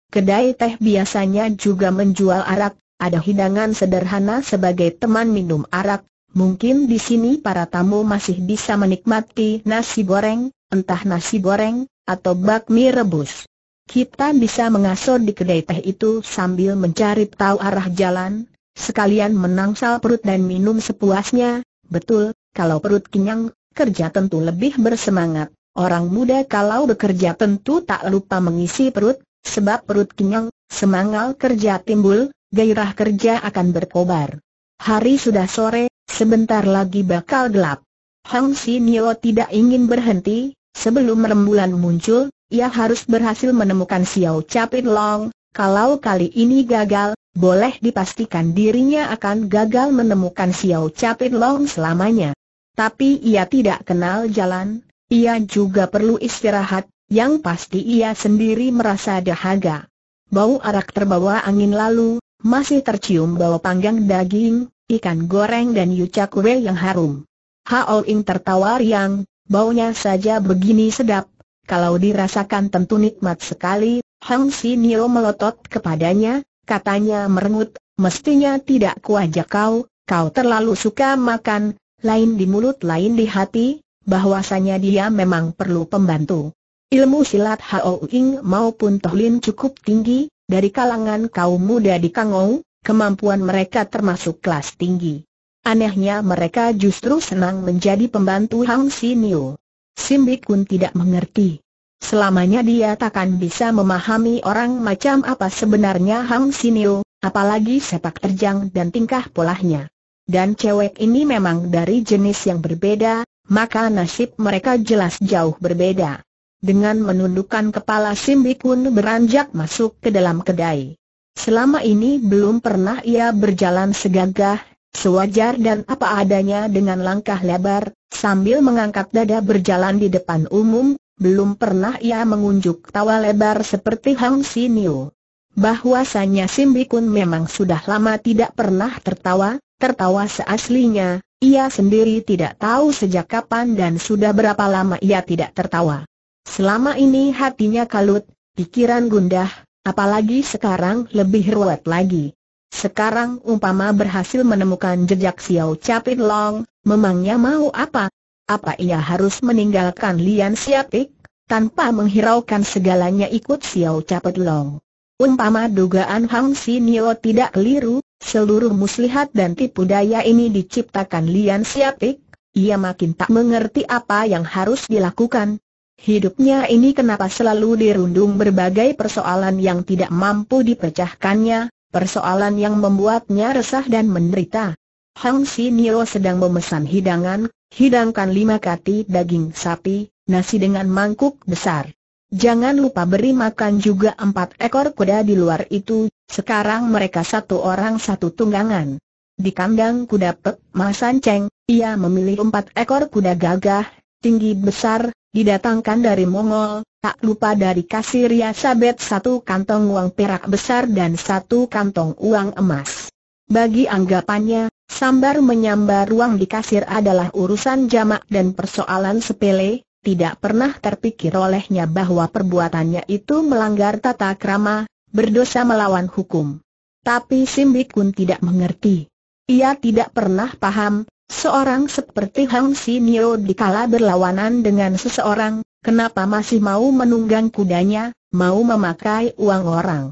Kedai teh biasanya juga menjual arak, ada hidangan sederhana sebagai teman minum arak. Mungkin di sini para tamu masih bisa menikmati nasi goreng, entah nasi goreng, atau bakmi rebus. Kita bisa mengasuh di kedai teh itu sambil mencari tahu arah jalan, sekalian menangsal perut dan minum sepuasnya. Betul, kalau perut kenyang, kerja tentu lebih bersemangat. Orang muda kalau bekerja tentu tak lupa mengisi perut, Sebab perut kenyang, semangal kerja timbul, gairah kerja akan berkobar. Hari sudah sore, sebentar lagi bakal gelap. Hang Si Nio tidak ingin berhenti, sebelum rembulan muncul, ia harus berhasil menemukan Xiao Capit Long. Kalau kali ini gagal, boleh dipastikan dirinya akan gagal menemukan Xiao Capit Long selamanya. Tapi ia tidak kenal jalan, ia juga perlu istirahat, yang pasti ia sendiri merasa dahaga. Bau arak terbawa angin lalu, masih tercium bau panggang daging, ikan goreng dan yuca kue yang harum. Hao Ing tertawa riang, baunya saja begini sedap, kalau dirasakan tentu nikmat sekali, Hang Si Nio melotot kepadanya, katanya merengut, mestinya tidak kuajak kau, kau terlalu suka makan, lain di mulut lain di hati, bahwasanya dia memang perlu pembantu. Ilmu silat Hao Ying maupun Tohlin cukup tinggi, dari kalangan kaum muda di Kangou, kemampuan mereka termasuk kelas tinggi. Anehnya mereka justru senang menjadi pembantu Hang Si Niu. Simbik Kun tidak mengerti. Selamanya dia takkan bisa memahami orang macam apa sebenarnya Hang Si Niu, apalagi sepak terjang dan tingkah polahnya. Dan cewek ini memang dari jenis yang berbeda, maka nasib mereka jelas jauh berbeda. Dengan menundukkan kepala Simbikun beranjak masuk ke dalam kedai. Selama ini belum pernah ia berjalan segagah, sewajar dan apa adanya dengan langkah lebar, sambil mengangkat dada berjalan di depan umum, belum pernah ia mengunjuk tawa lebar seperti Hang Sinio. Bahwasanya Simbikun memang sudah lama tidak pernah tertawa, tertawa seaslinya, ia sendiri tidak tahu sejak kapan dan sudah berapa lama ia tidak tertawa. Selama ini hatinya kalut, pikiran gundah, apalagi sekarang lebih ruwet lagi. Sekarang umpama berhasil menemukan jejak Xiao Capit Long, memangnya mau apa? Apa ia harus meninggalkan Lian Siapik, tanpa menghiraukan segalanya ikut Xiao Capit Long? Umpama dugaan Hang Si Nio tidak keliru, seluruh muslihat dan tipu daya ini diciptakan Lian Siapik, ia makin tak mengerti apa yang harus dilakukan, Hidupnya ini kenapa selalu dirundung berbagai persoalan yang tidak mampu dipecahkannya, persoalan yang membuatnya resah dan menderita. Hang Si Nio sedang memesan hidangan, hidangkan lima kati daging sapi, nasi dengan mangkuk besar. Jangan lupa beri makan juga empat ekor kuda di luar itu, sekarang mereka satu orang satu tunggangan. Di kandang kuda Pek Masan Cheng, ia memilih empat ekor kuda gagah, tinggi besar, didatangkan dari Mongol, tak lupa dari kasir Sabet satu kantong uang perak besar dan satu kantong uang emas. Bagi anggapannya, sambar menyambar uang di kasir adalah urusan jamak dan persoalan sepele, tidak pernah terpikir olehnya bahwa perbuatannya itu melanggar tata krama, berdosa melawan hukum. Tapi Simbikun tidak mengerti. Ia tidak pernah paham, seorang seperti Hang Sinio dikala berlawanan dengan seseorang, kenapa masih mau menunggang kudanya, mau memakai uang orang.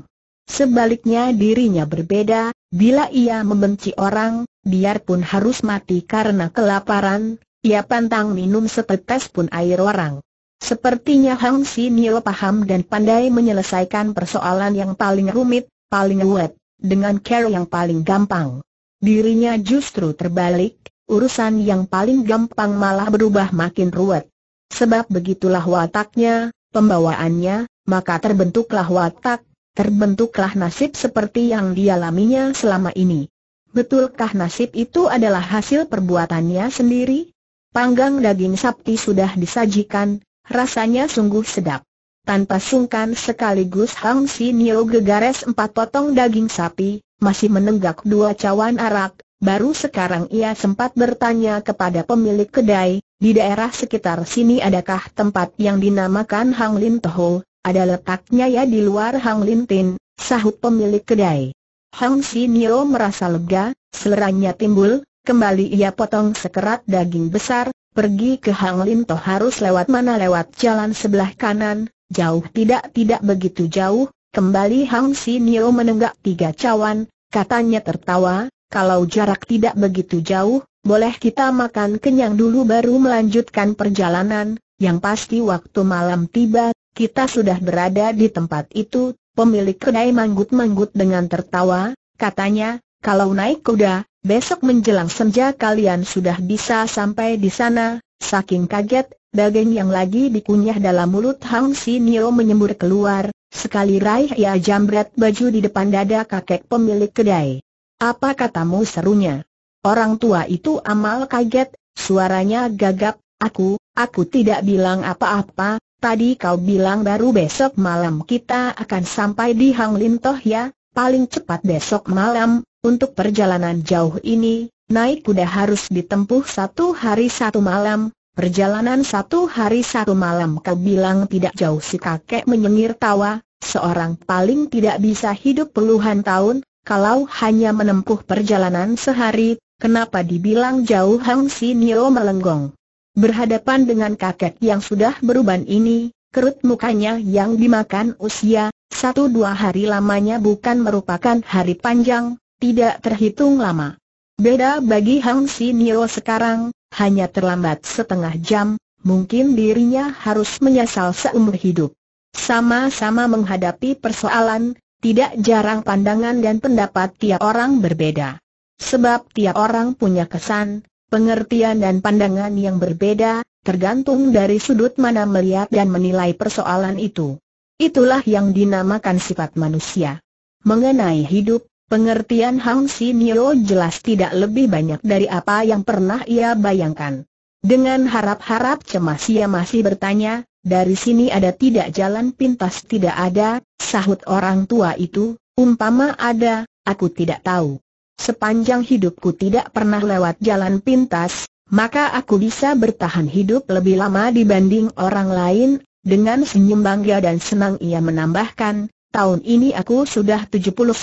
Sebaliknya dirinya berbeda, bila ia membenci orang, biarpun harus mati karena kelaparan, ia pantang minum setetes pun air orang. Sepertinya Hang Sinio paham dan pandai menyelesaikan persoalan yang paling rumit, paling ruwet dengan care yang paling gampang. Dirinya justru terbalik, urusan yang paling gampang malah berubah makin ruwet. Sebab begitulah wataknya, pembawaannya, maka terbentuklah watak, terbentuklah nasib seperti yang dialaminya selama ini. Betulkah nasib itu adalah hasil perbuatannya sendiri? Panggang daging sapi sudah disajikan, rasanya sungguh sedap. Tanpa sungkan sekaligus Hang Si Nio gegares empat potong daging sapi, masih menenggak dua cawan arak, baru sekarang ia sempat bertanya kepada pemilik kedai, di daerah sekitar sini adakah tempat yang dinamakan Hang Lin Toho, ada letaknya ya di luar Hang Lin Tin, sahut pemilik kedai. Hang Si Nio merasa lega, seleranya timbul, kembali ia potong sekerat daging besar, pergi ke Hang Lin Toh harus lewat mana? Lewat jalan sebelah kanan, Jauh tidak-tidak begitu jauh, kembali Hang Si Nio menenggak tiga cawan, katanya tertawa, kalau jarak tidak begitu jauh, boleh kita makan kenyang dulu baru melanjutkan perjalanan, yang pasti waktu malam tiba, kita sudah berada di tempat itu, pemilik kedai manggut-manggut dengan tertawa, katanya, kalau naik kuda, besok menjelang senja kalian sudah bisa sampai di sana, saking kaget, Daging yang lagi dikunyah dalam mulut Hang Si Nio menyembur keluar, sekali raih ia jambret baju di depan dada kakek pemilik kedai. Apa katamu serunya? Orang tua itu amal kaget, suaranya gagap, aku, aku tidak bilang apa-apa, tadi kau bilang baru besok malam kita akan sampai di Hang Lintoh ya, paling cepat besok malam, untuk perjalanan jauh ini, naik kuda harus ditempuh satu hari satu malam, Perjalanan satu hari satu malam kau bilang tidak jauh si kakek menyengir tawa, seorang paling tidak bisa hidup puluhan tahun, kalau hanya menempuh perjalanan sehari, kenapa dibilang jauh Hang Si Nio melenggong. Berhadapan dengan kakek yang sudah beruban ini, kerut mukanya yang dimakan usia, satu dua hari lamanya bukan merupakan hari panjang, tidak terhitung lama. Beda bagi Hang Si Nio sekarang, hanya terlambat setengah jam, mungkin dirinya harus menyesal seumur hidup. Sama-sama menghadapi persoalan, tidak jarang pandangan dan pendapat tiap orang berbeda. Sebab tiap orang punya kesan, pengertian dan pandangan yang berbeda, tergantung dari sudut mana melihat dan menilai persoalan itu. Itulah yang dinamakan sifat manusia. Mengenai hidup, Pengertian Hang Si Nio jelas tidak lebih banyak dari apa yang pernah ia bayangkan. Dengan harap-harap cemas ia masih bertanya, dari sini ada tidak jalan pintas tidak ada, sahut orang tua itu, umpama ada, aku tidak tahu. Sepanjang hidupku tidak pernah lewat jalan pintas, maka aku bisa bertahan hidup lebih lama dibanding orang lain, dengan senyum bangga dan senang ia menambahkan, tahun ini aku sudah 79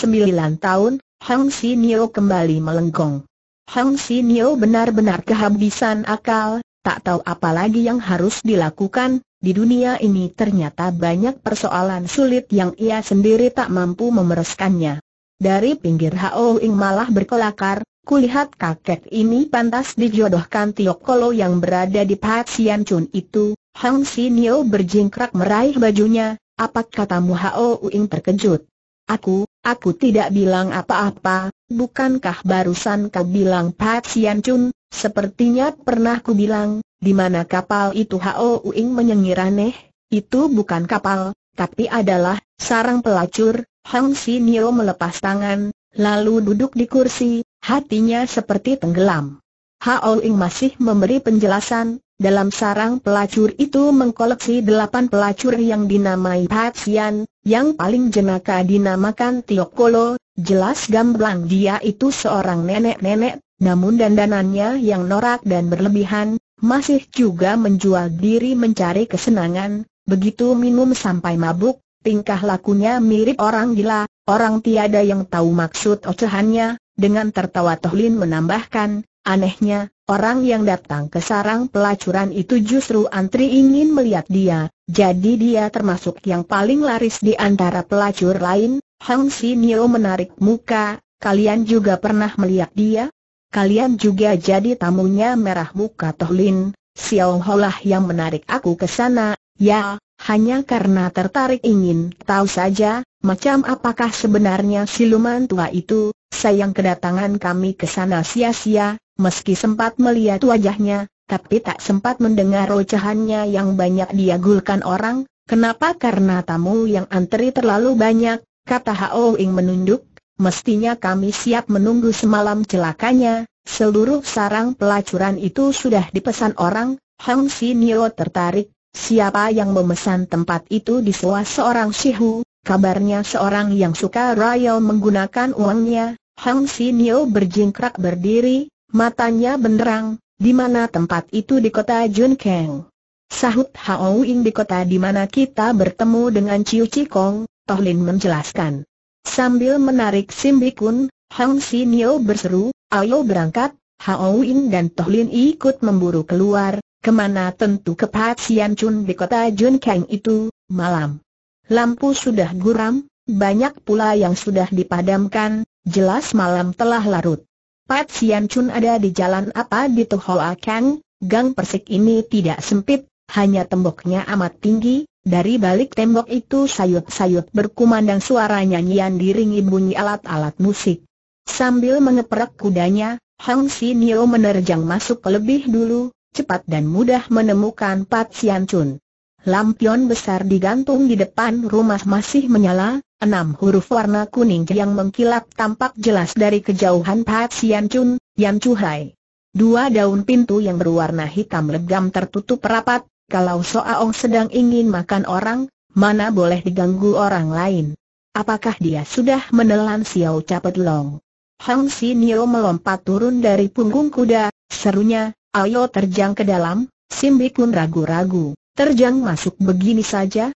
tahun, Hang Si Nio kembali melenggong. Hang Si Nio benar-benar kehabisan akal, tak tahu apa lagi yang harus dilakukan, di dunia ini ternyata banyak persoalan sulit yang ia sendiri tak mampu memereskannya. Dari pinggir Hao Ing malah berkelakar, kulihat kakek ini pantas dijodohkan Tiok Kolo yang berada di Pat Sian Chun itu, Hang Si Nio berjingkrak meraih bajunya, apa katamu Hao Uing terkejut? Aku, aku tidak bilang apa-apa, bukankah barusan kau bilang Pat Sian Chun, sepertinya pernah ku bilang, di mana kapal itu? Hao Uing menyengir aneh, itu bukan kapal, tapi adalah, sarang pelacur, Hang Si Nio melepas tangan, lalu duduk di kursi, hatinya seperti tenggelam. Hao Ing masih memberi penjelasan, dalam sarang pelacur itu mengkoleksi delapan pelacur yang dinamai Pat Sian, yang paling jenaka dinamakan Tiok Kolo, jelas gamblang dia itu seorang nenek-nenek, namun dandanannya yang norak dan berlebihan, masih juga menjual diri mencari kesenangan, begitu minum sampai mabuk, tingkah lakunya mirip orang gila, orang tiada yang tahu maksud ocehannya, dengan tertawa Tohlin menambahkan, Anehnya, orang yang datang ke sarang pelacuran itu justru antri ingin melihat dia, jadi dia termasuk yang paling laris di antara pelacur lain. Hang Si Nio menarik muka, kalian juga pernah melihat dia? Kalian juga jadi tamunya merah muka Tohlin, Xiao Holah yang menarik aku ke sana, ya, hanya karena tertarik ingin tahu saja, macam apakah sebenarnya siluman tua itu, sayang kedatangan kami ke sana sia-sia, Meski sempat melihat wajahnya, tapi tak sempat mendengar ocehannya yang banyak diagulkan orang, kenapa? Karena tamu yang antri terlalu banyak, kata Hao Ing menunduk, mestinya kami siap menunggu semalam celakanya, seluruh sarang pelacuran itu sudah dipesan orang, Hang Si Nio tertarik, siapa yang memesan tempat itu di seorang sihu, kabarnya seorang yang suka royal menggunakan uangnya, Hang Si Nio berjingkrak berdiri, Matanya benderang, di mana tempat itu di kota Junkeng? Sahut Hao Ying di kota di mana kita bertemu dengan Chiu Chi Kong, Tohlin menjelaskan. Sambil menarik Simbikun, Hang Si Nio berseru, ayo berangkat, Hao Ying dan Tohlin ikut memburu keluar, ke mana tentu ke Pat Sian Chun di kota Junkeng itu, malam. Lampu sudah guram, banyak pula yang sudah dipadamkan, jelas malam telah larut. Pat Sian Chun ada di jalan apa di Tohoa Kang, gang persik ini tidak sempit, hanya temboknya amat tinggi, dari balik tembok itu sayut-sayut berkumandang suara nyanyian diringi bunyi alat-alat musik. Sambil mengeprak kudanya, Hang Si Nio menerjang masuk lebih dulu, cepat dan mudah menemukan Pat Sian Chun. Lampion besar digantung di depan rumah masih menyala, Enam huruf warna kuning yang mengkilap tampak jelas dari kejauhan Pat Sian Chun, Yan Chuhai. Dua daun pintu yang berwarna hitam legam tertutup rapat, kalau Soaong sedang ingin makan orang, mana boleh diganggu orang lain. Apakah dia sudah menelan Xiao Capet Long? Hang Si Nio melompat turun dari punggung kuda, serunya, ayo terjang ke dalam, Simbi Kun ragu-ragu, terjang masuk begini saja,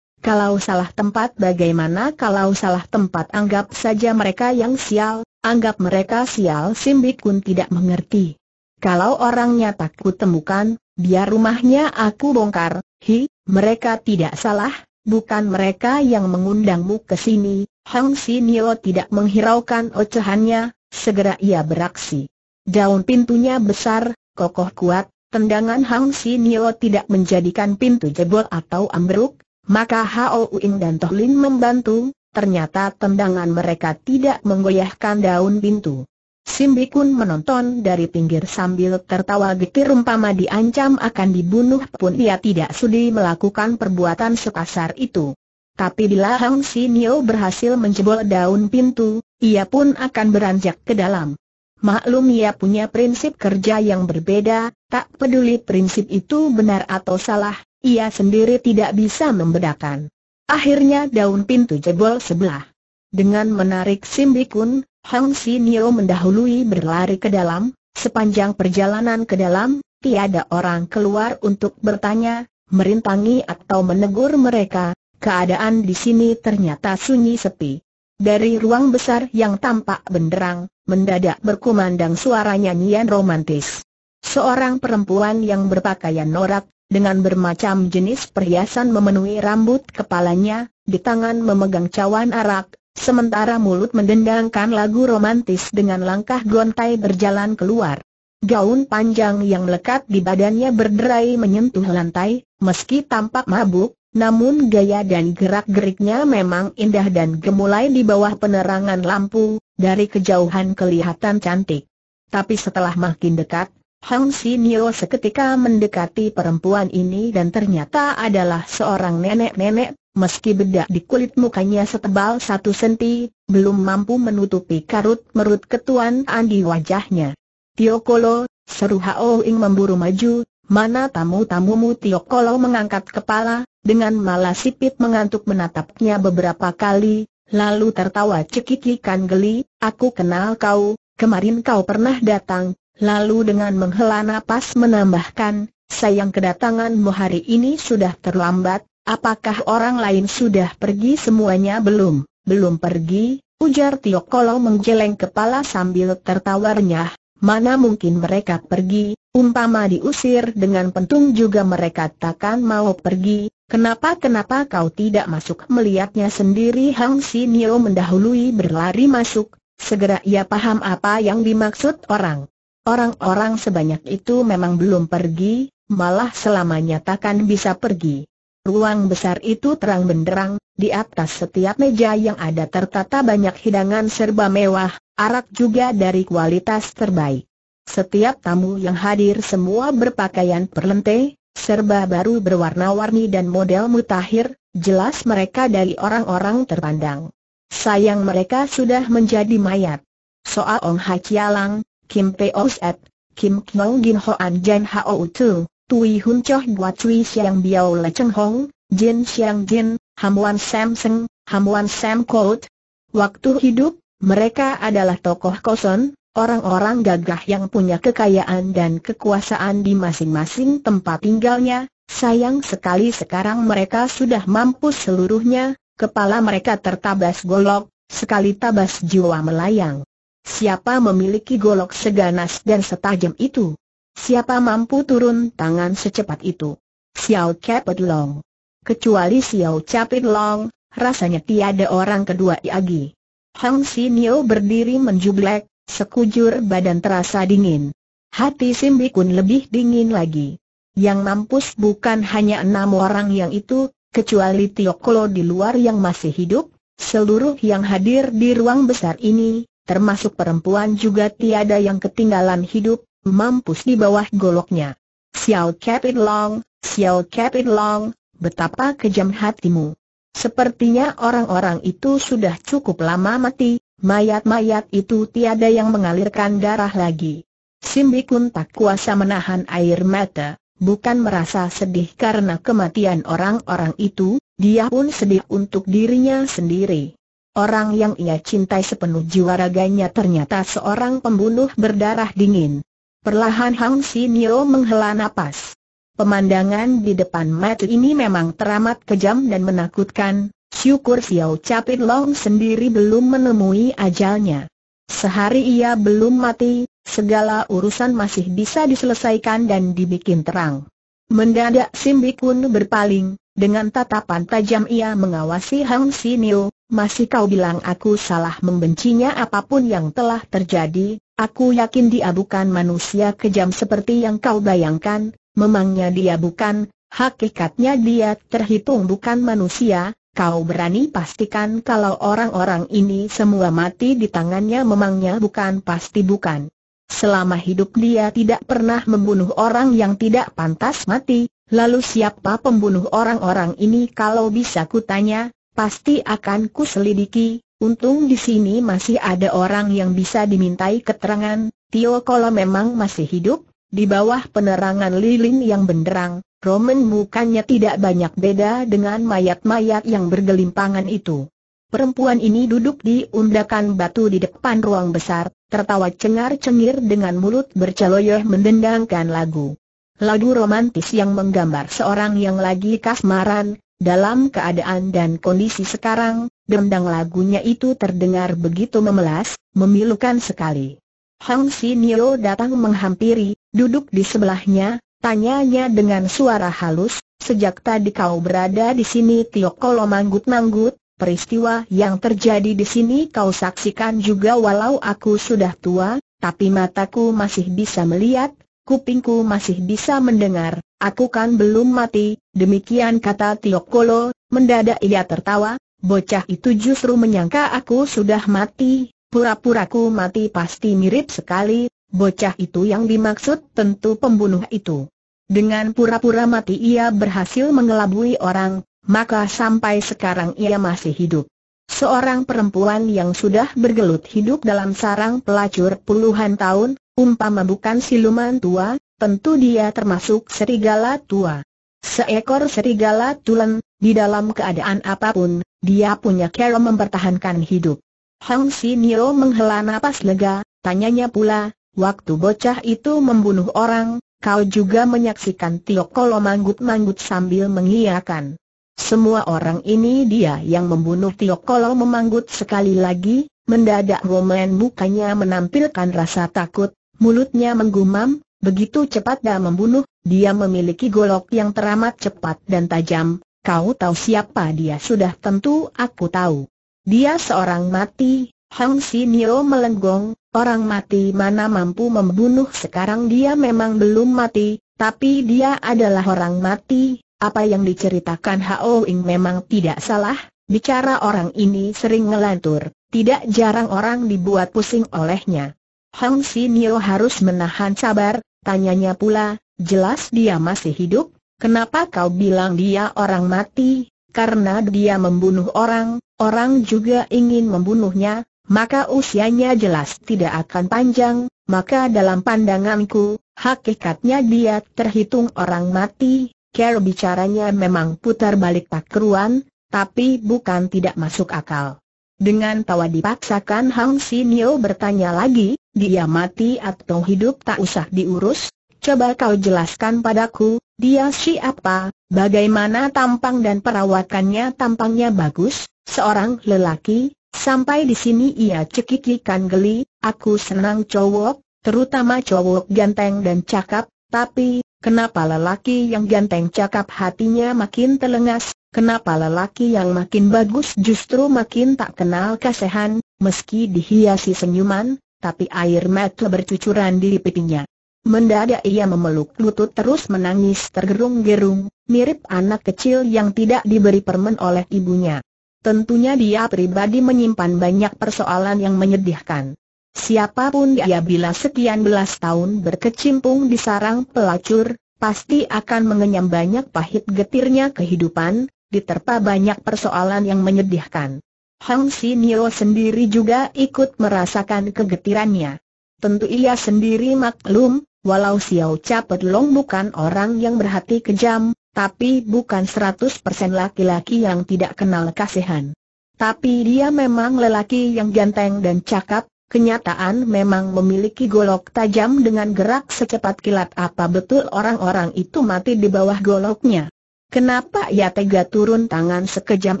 kalau salah tempat bagaimana kalau salah tempat anggap saja mereka yang sial, anggap mereka sial Simbikun tidak mengerti. Kalau orangnya tak kutemukan, biar rumahnya aku bongkar, hi, mereka tidak salah, bukan mereka yang mengundangmu ke sini. Hang Sinio tidak menghiraukan ocehannya, segera ia beraksi. Daun pintunya besar, kokoh kuat, tendangan Hang Sinio tidak menjadikan pintu jebol atau ambruk, maka Hao Uing dan Toh Lin membantu, ternyata tendangan mereka tidak menggoyahkan daun pintu. Simbikun menonton dari pinggir sambil tertawa getir umpama diancam akan dibunuh pun dia tidak sudi melakukan perbuatan sekasar itu. Tapi bila Hang Si Nio berhasil menjebol daun pintu, ia pun akan beranjak ke dalam. Maklum ia punya prinsip kerja yang berbeda, tak peduli prinsip itu benar atau salah, ia sendiri tidak bisa membedakan. Akhirnya daun pintu jebol sebelah. Dengan menarik Simbikun, Hang Si Nio mendahului berlari ke dalam, sepanjang perjalanan ke dalam, tiada orang keluar untuk bertanya, merintangi atau menegur mereka, keadaan di sini ternyata sunyi sepi. Dari ruang besar yang tampak benderang, mendadak berkumandang suara nyanyian romantis. Seorang perempuan yang berpakaian norak, dengan bermacam jenis perhiasan memenuhi rambut kepalanya, di tangan memegang cawan arak, sementara mulut mendendangkan lagu romantis dengan langkah gontai berjalan keluar. Gaun panjang yang melekat di badannya berderai menyentuh lantai, meski tampak mabuk, namun gaya dan gerak-geriknya memang indah dan gemulai di bawah penerangan lampu, dari kejauhan kelihatan cantik. Tapi setelah makin dekat, Hang Si Nio seketika mendekati perempuan ini dan ternyata adalah seorang nenek-nenek, meski bedak di kulit mukanya setebal satu senti, belum mampu menutupi karut merut ketuan di wajahnya. Tio Kolo, seru Hao Ing memburu maju, mana tamu-tamumu Tiok Kolo mengangkat kepala, dengan malas sipit mengantuk menatapnya beberapa kali, lalu tertawa cekikikan geli, aku kenal kau, kemarin kau pernah datang, lalu dengan menghela napas menambahkan, sayang kedatanganmu hari ini sudah terlambat, apakah orang lain sudah pergi? Semuanya belum, belum pergi, ujar Tiok Kolo menggeleng kepala sambil tertawarnya, mana mungkin mereka pergi, umpama diusir dengan pentung juga mereka takkan mau pergi, kenapa-kenapa kau tidak masuk? Melihatnya sendiri Hang Si Nio mendahului berlari masuk, segera ia paham apa yang dimaksud orang. Orang-orang sebanyak itu memang belum pergi, malah selamanya takkan bisa pergi. Ruang besar itu terang benderang, di atas setiap meja yang ada tertata banyak hidangan serba mewah, arak juga dari kualitas terbaik. Setiap tamu yang hadir semua berpakaian perlente, serba baru berwarna-warni dan model mutakhir, jelas mereka dari orang-orang terpandang. Sayang mereka sudah menjadi mayat. Soal Ong Hacialang, Kim Peo Set, Kim Knong Gin Hoan Jan Hao Tu, Tui Hun Choh Buat Cui Siang Biao Le Cheng Hong, Jin Siang Jin, Hamuan Sam Seng, Hamuan Sam Coat. Waktu hidup, mereka adalah tokoh koson, orang-orang gagah yang punya kekayaan dan kekuasaan di masing-masing tempat tinggalnya, sayang sekali sekarang mereka sudah mampus seluruhnya, kepala mereka tertabas golok, sekali tabas jiwa melayang. Siapa memiliki golok seganas dan setajam itu? Siapa mampu turun tangan secepat itu? Xiao Capit Long. Kecuali Xiao Capit Long, rasanya tiada orang kedua lagi. Hang Si Nio berdiri menjublek, sekujur badan terasa dingin. Hati Simbi Kun lebih dingin lagi. Yang mampus bukan hanya enam orang yang itu, kecuali Tiok Kolo di luar yang masih hidup, seluruh yang hadir di ruang besar ini, termasuk perempuan juga tiada yang ketinggalan hidup, mampus di bawah goloknya. Xiao Capit Long, Xiao Capit Long, betapa kejam hatimu. Sepertinya orang-orang itu sudah cukup lama mati, mayat-mayat itu tiada yang mengalirkan darah lagi. Simbikun tak kuasa menahan air mata, bukan merasa sedih karena kematian orang-orang itu, dia pun sedih untuk dirinya sendiri. Orang yang ia cintai sepenuh jiwa raganya ternyata seorang pembunuh berdarah dingin. Perlahan Hang Si Nio menghela napas. Pemandangan di depan mata ini memang teramat kejam dan menakutkan, syukur Xiao Capit Long sendiri belum menemui ajalnya. Sehari ia belum mati, segala urusan masih bisa diselesaikan dan dibikin terang. Mendadak Simbikun berpaling, dengan tatapan tajam ia mengawasi Hang Si Nio, masih kau bilang aku salah membencinya apa pun yang telah terjadi, aku yakin dia bukan manusia kejam seperti yang kau bayangkan, memangnya dia bukan, hakikatnya dia terhitung bukan manusia, kau berani pastikan kalau orang-orang ini semua mati di tangannya memangnya bukan? Pasti bukan. Selama hidup dia tidak pernah membunuh orang yang tidak pantas mati, lalu siapa pembunuh orang-orang ini? Kalau bisa kutanya, Pasti akan kuselidiki, untung di sini masih ada orang yang bisa dimintai keterangan, Tio kalau memang masih hidup, di bawah penerangan lilin yang benderang, Roman mukanya tidak banyak beda dengan mayat-mayat yang bergelimpangan itu. Perempuan ini duduk di undakan batu di depan ruang besar, tertawa cengar-cengir dengan mulut berceloyoh mendendangkan lagu. Lagu romantis yang menggambar seorang yang lagi kasmaran, dalam keadaan dan kondisi sekarang, dendang lagunya itu terdengar begitu memelas, memilukan sekali. Hang Si Nio datang menghampiri, duduk di sebelahnya, tanyanya dengan suara halus, sejak tadi kau berada di sini Tiok Kolo manggut-manggut, peristiwa yang terjadi di sini kau saksikan juga walau aku sudah tua, tapi mataku masih bisa melihat, kupingku masih bisa mendengar, aku kan belum mati, demikian kata Tiok Kolo, mendadak ia tertawa, bocah itu justru menyangka aku sudah mati, pura-puraku mati pasti mirip sekali, bocah itu yang dimaksud tentu pembunuh itu. Dengan pura-pura mati ia berhasil mengelabui orang, maka sampai sekarang ia masih hidup. Seorang perempuan yang sudah bergelut hidup dalam sarang pelacur puluhan tahun, Umpama bukan siluman tua, tentu dia termasuk serigala tua. Seekor serigala tulen, di dalam keadaan apa pun, dia punya cara mempertahankan hidup. Hang Si Nio menghela napas lega, tanyanya pula, waktu bocah itu membunuh orang, kau juga menyaksikan Tiok Kolo manggut-manggut sambil mengiyakan. Semua orang ini dia yang membunuh Tiok Kolo memanggut sekali lagi, mendadak Roman mukanya menampilkan rasa takut, mulutnya menggumam, begitu cepat dia membunuh, dia memiliki golok yang teramat cepat dan tajam, kau tahu siapa dia? Sudah tentu aku tahu. Dia seorang mati, Hang Si Nio melenggong, orang mati mana mampu membunuh sekarang? Dia memang belum mati, tapi dia adalah orang mati, apa yang diceritakan Hao Ing memang tidak salah, bicara orang ini sering ngelantur, tidak jarang orang dibuat pusing olehnya. Hang Si Nio harus menahan sabar, tanyanya pula, jelas dia masih hidup, kenapa kau bilang dia orang mati, karena dia membunuh orang, orang juga ingin membunuhnya, maka usianya jelas tidak akan panjang, maka dalam pandanganku, hakikatnya dia terhitung orang mati, care bicaranya memang putar balik tak keruan, tapi bukan tidak masuk akal. Dengan tawa dipaksakan Hang Sinio bertanya lagi, dia mati atau hidup tak usah diurus, coba kau jelaskan padaku, dia siapa, bagaimana tampang dan perawakannya? Tampangnya bagus, seorang lelaki, sampai di sini ia cekikikan geli, aku senang cowok, terutama cowok ganteng dan cakap, tapi, kenapa lelaki yang ganteng cakap hatinya makin telengas, kenapa lelaki yang makin bagus justru makin tak kenal kasihan, meski dihiasi senyuman, tapi air mata bercucuran di pipinya. Mendadak ia memeluk lutut terus menangis tergerung-gerung, mirip anak kecil yang tidak diberi permen oleh ibunya. Tentunya dia pribadi menyimpan banyak persoalan yang menyedihkan. Siapa pun dia bila sekian belas tahun berkecimpung di sarang pelacur, pasti akan mengenyam banyak pahit getirnya kehidupan, diterpa banyak persoalan yang menyedihkan. Hang Si Nio sendiri juga ikut merasakan kegetirannya. Tentu ia sendiri maklum, Walau Xiao Capet Long bukan orang yang berhati kejam, tapi bukan 100% laki-laki yang tidak kenal kasihan. Tapi dia memang lelaki yang ganteng dan cakap, kenyataan memang memiliki golok tajam dengan gerak secepat kilat apa betul orang-orang itu mati di bawah goloknya. Kenapa ia tega turun tangan sekejam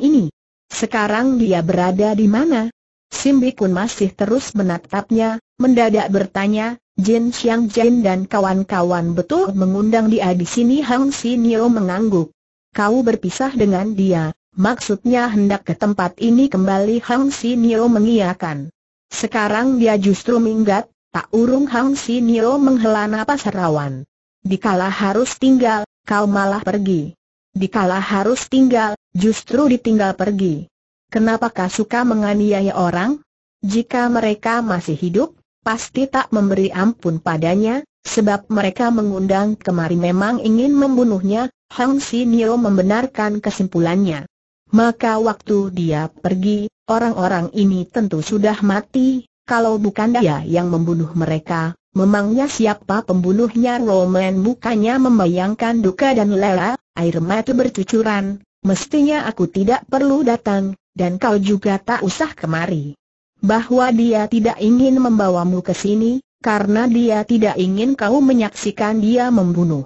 ini? Sekarang dia berada di mana? Simbi pun masih terus menatapnya, mendadak bertanya, Jin Xiang Jin dan kawan-kawan betul mengundang dia di sini Hang Si Nio mengangguk. Kau berpisah dengan dia, maksudnya hendak ke tempat ini kembali Hang Si Nio mengiyakan. Sekarang dia justru minggat, tak urung Hang Si Nio menghela napas rawan. Dikala harus tinggal, kau malah pergi. Dikala harus tinggal, justru ditinggal pergi. Kenapakah suka menganiaya orang? Jika mereka masih hidup, pasti tak memberi ampun padanya, sebab mereka mengundang kemari memang ingin membunuhnya, Hang Si Nio membenarkan kesimpulannya. Maka waktu dia pergi, orang-orang ini tentu sudah mati, kalau bukan dia yang membunuh mereka, memangnya siapa pembunuhnya Roman mukanya membayangkan duka dan lela, air mata bercucuran, mestinya aku tidak perlu datang, dan kau juga tak usah kemari bahwa dia tidak ingin membawamu ke sini, karena dia tidak ingin kau menyaksikan dia membunuh.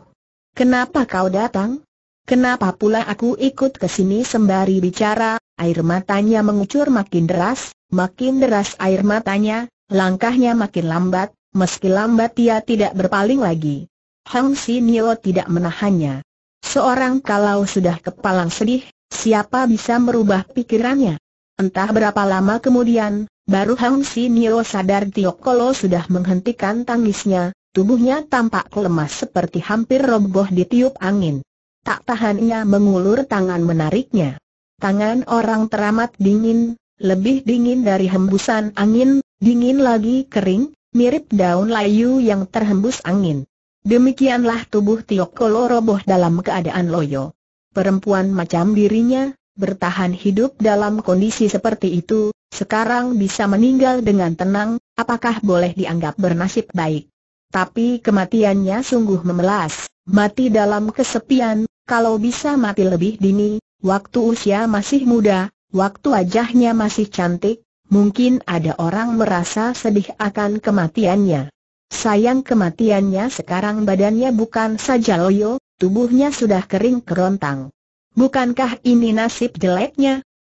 Kenapa kau datang? Kenapa pula aku ikut ke sini sembari bicara, air matanya mengucur makin deras, makin deras air matanya, langkahnya makin lambat, meski lambat dia tidak berpaling lagi. Hang Si Nio tidak menahannya. Seorang kalau sudah kepalang sedih, siapa bisa merubah pikirannya? Entah berapa lama kemudian, Baru Hang Si Nio sadar Tiok Kolo sudah menghentikan tangisnya, tubuhnya tampak lemas seperti hampir roboh ditiup angin. Tak tahannya mengulur tangan menariknya. Tangan orang teramat dingin, lebih dingin dari hembusan angin, dingin lagi kering, mirip daun layu yang terhembus angin. Demikianlah tubuh Tiok Kolo roboh dalam keadaan loyo. Perempuan macam dirinya, bertahan hidup dalam kondisi seperti itu, sekarang bisa meninggal dengan tenang, apakah boleh dianggap bernasib baik? Tapi kematiannya sungguh memelas, mati dalam kesepian, kalau bisa mati lebih dini, waktu usia masih muda, waktu wajahnya masih cantik, mungkin ada orang merasa sedih akan kematiannya. Sayang kematiannya sekarang badannya bukan saja loyo, tubuhnya sudah kering kerontang. Bukankah ini nasib jeleknya?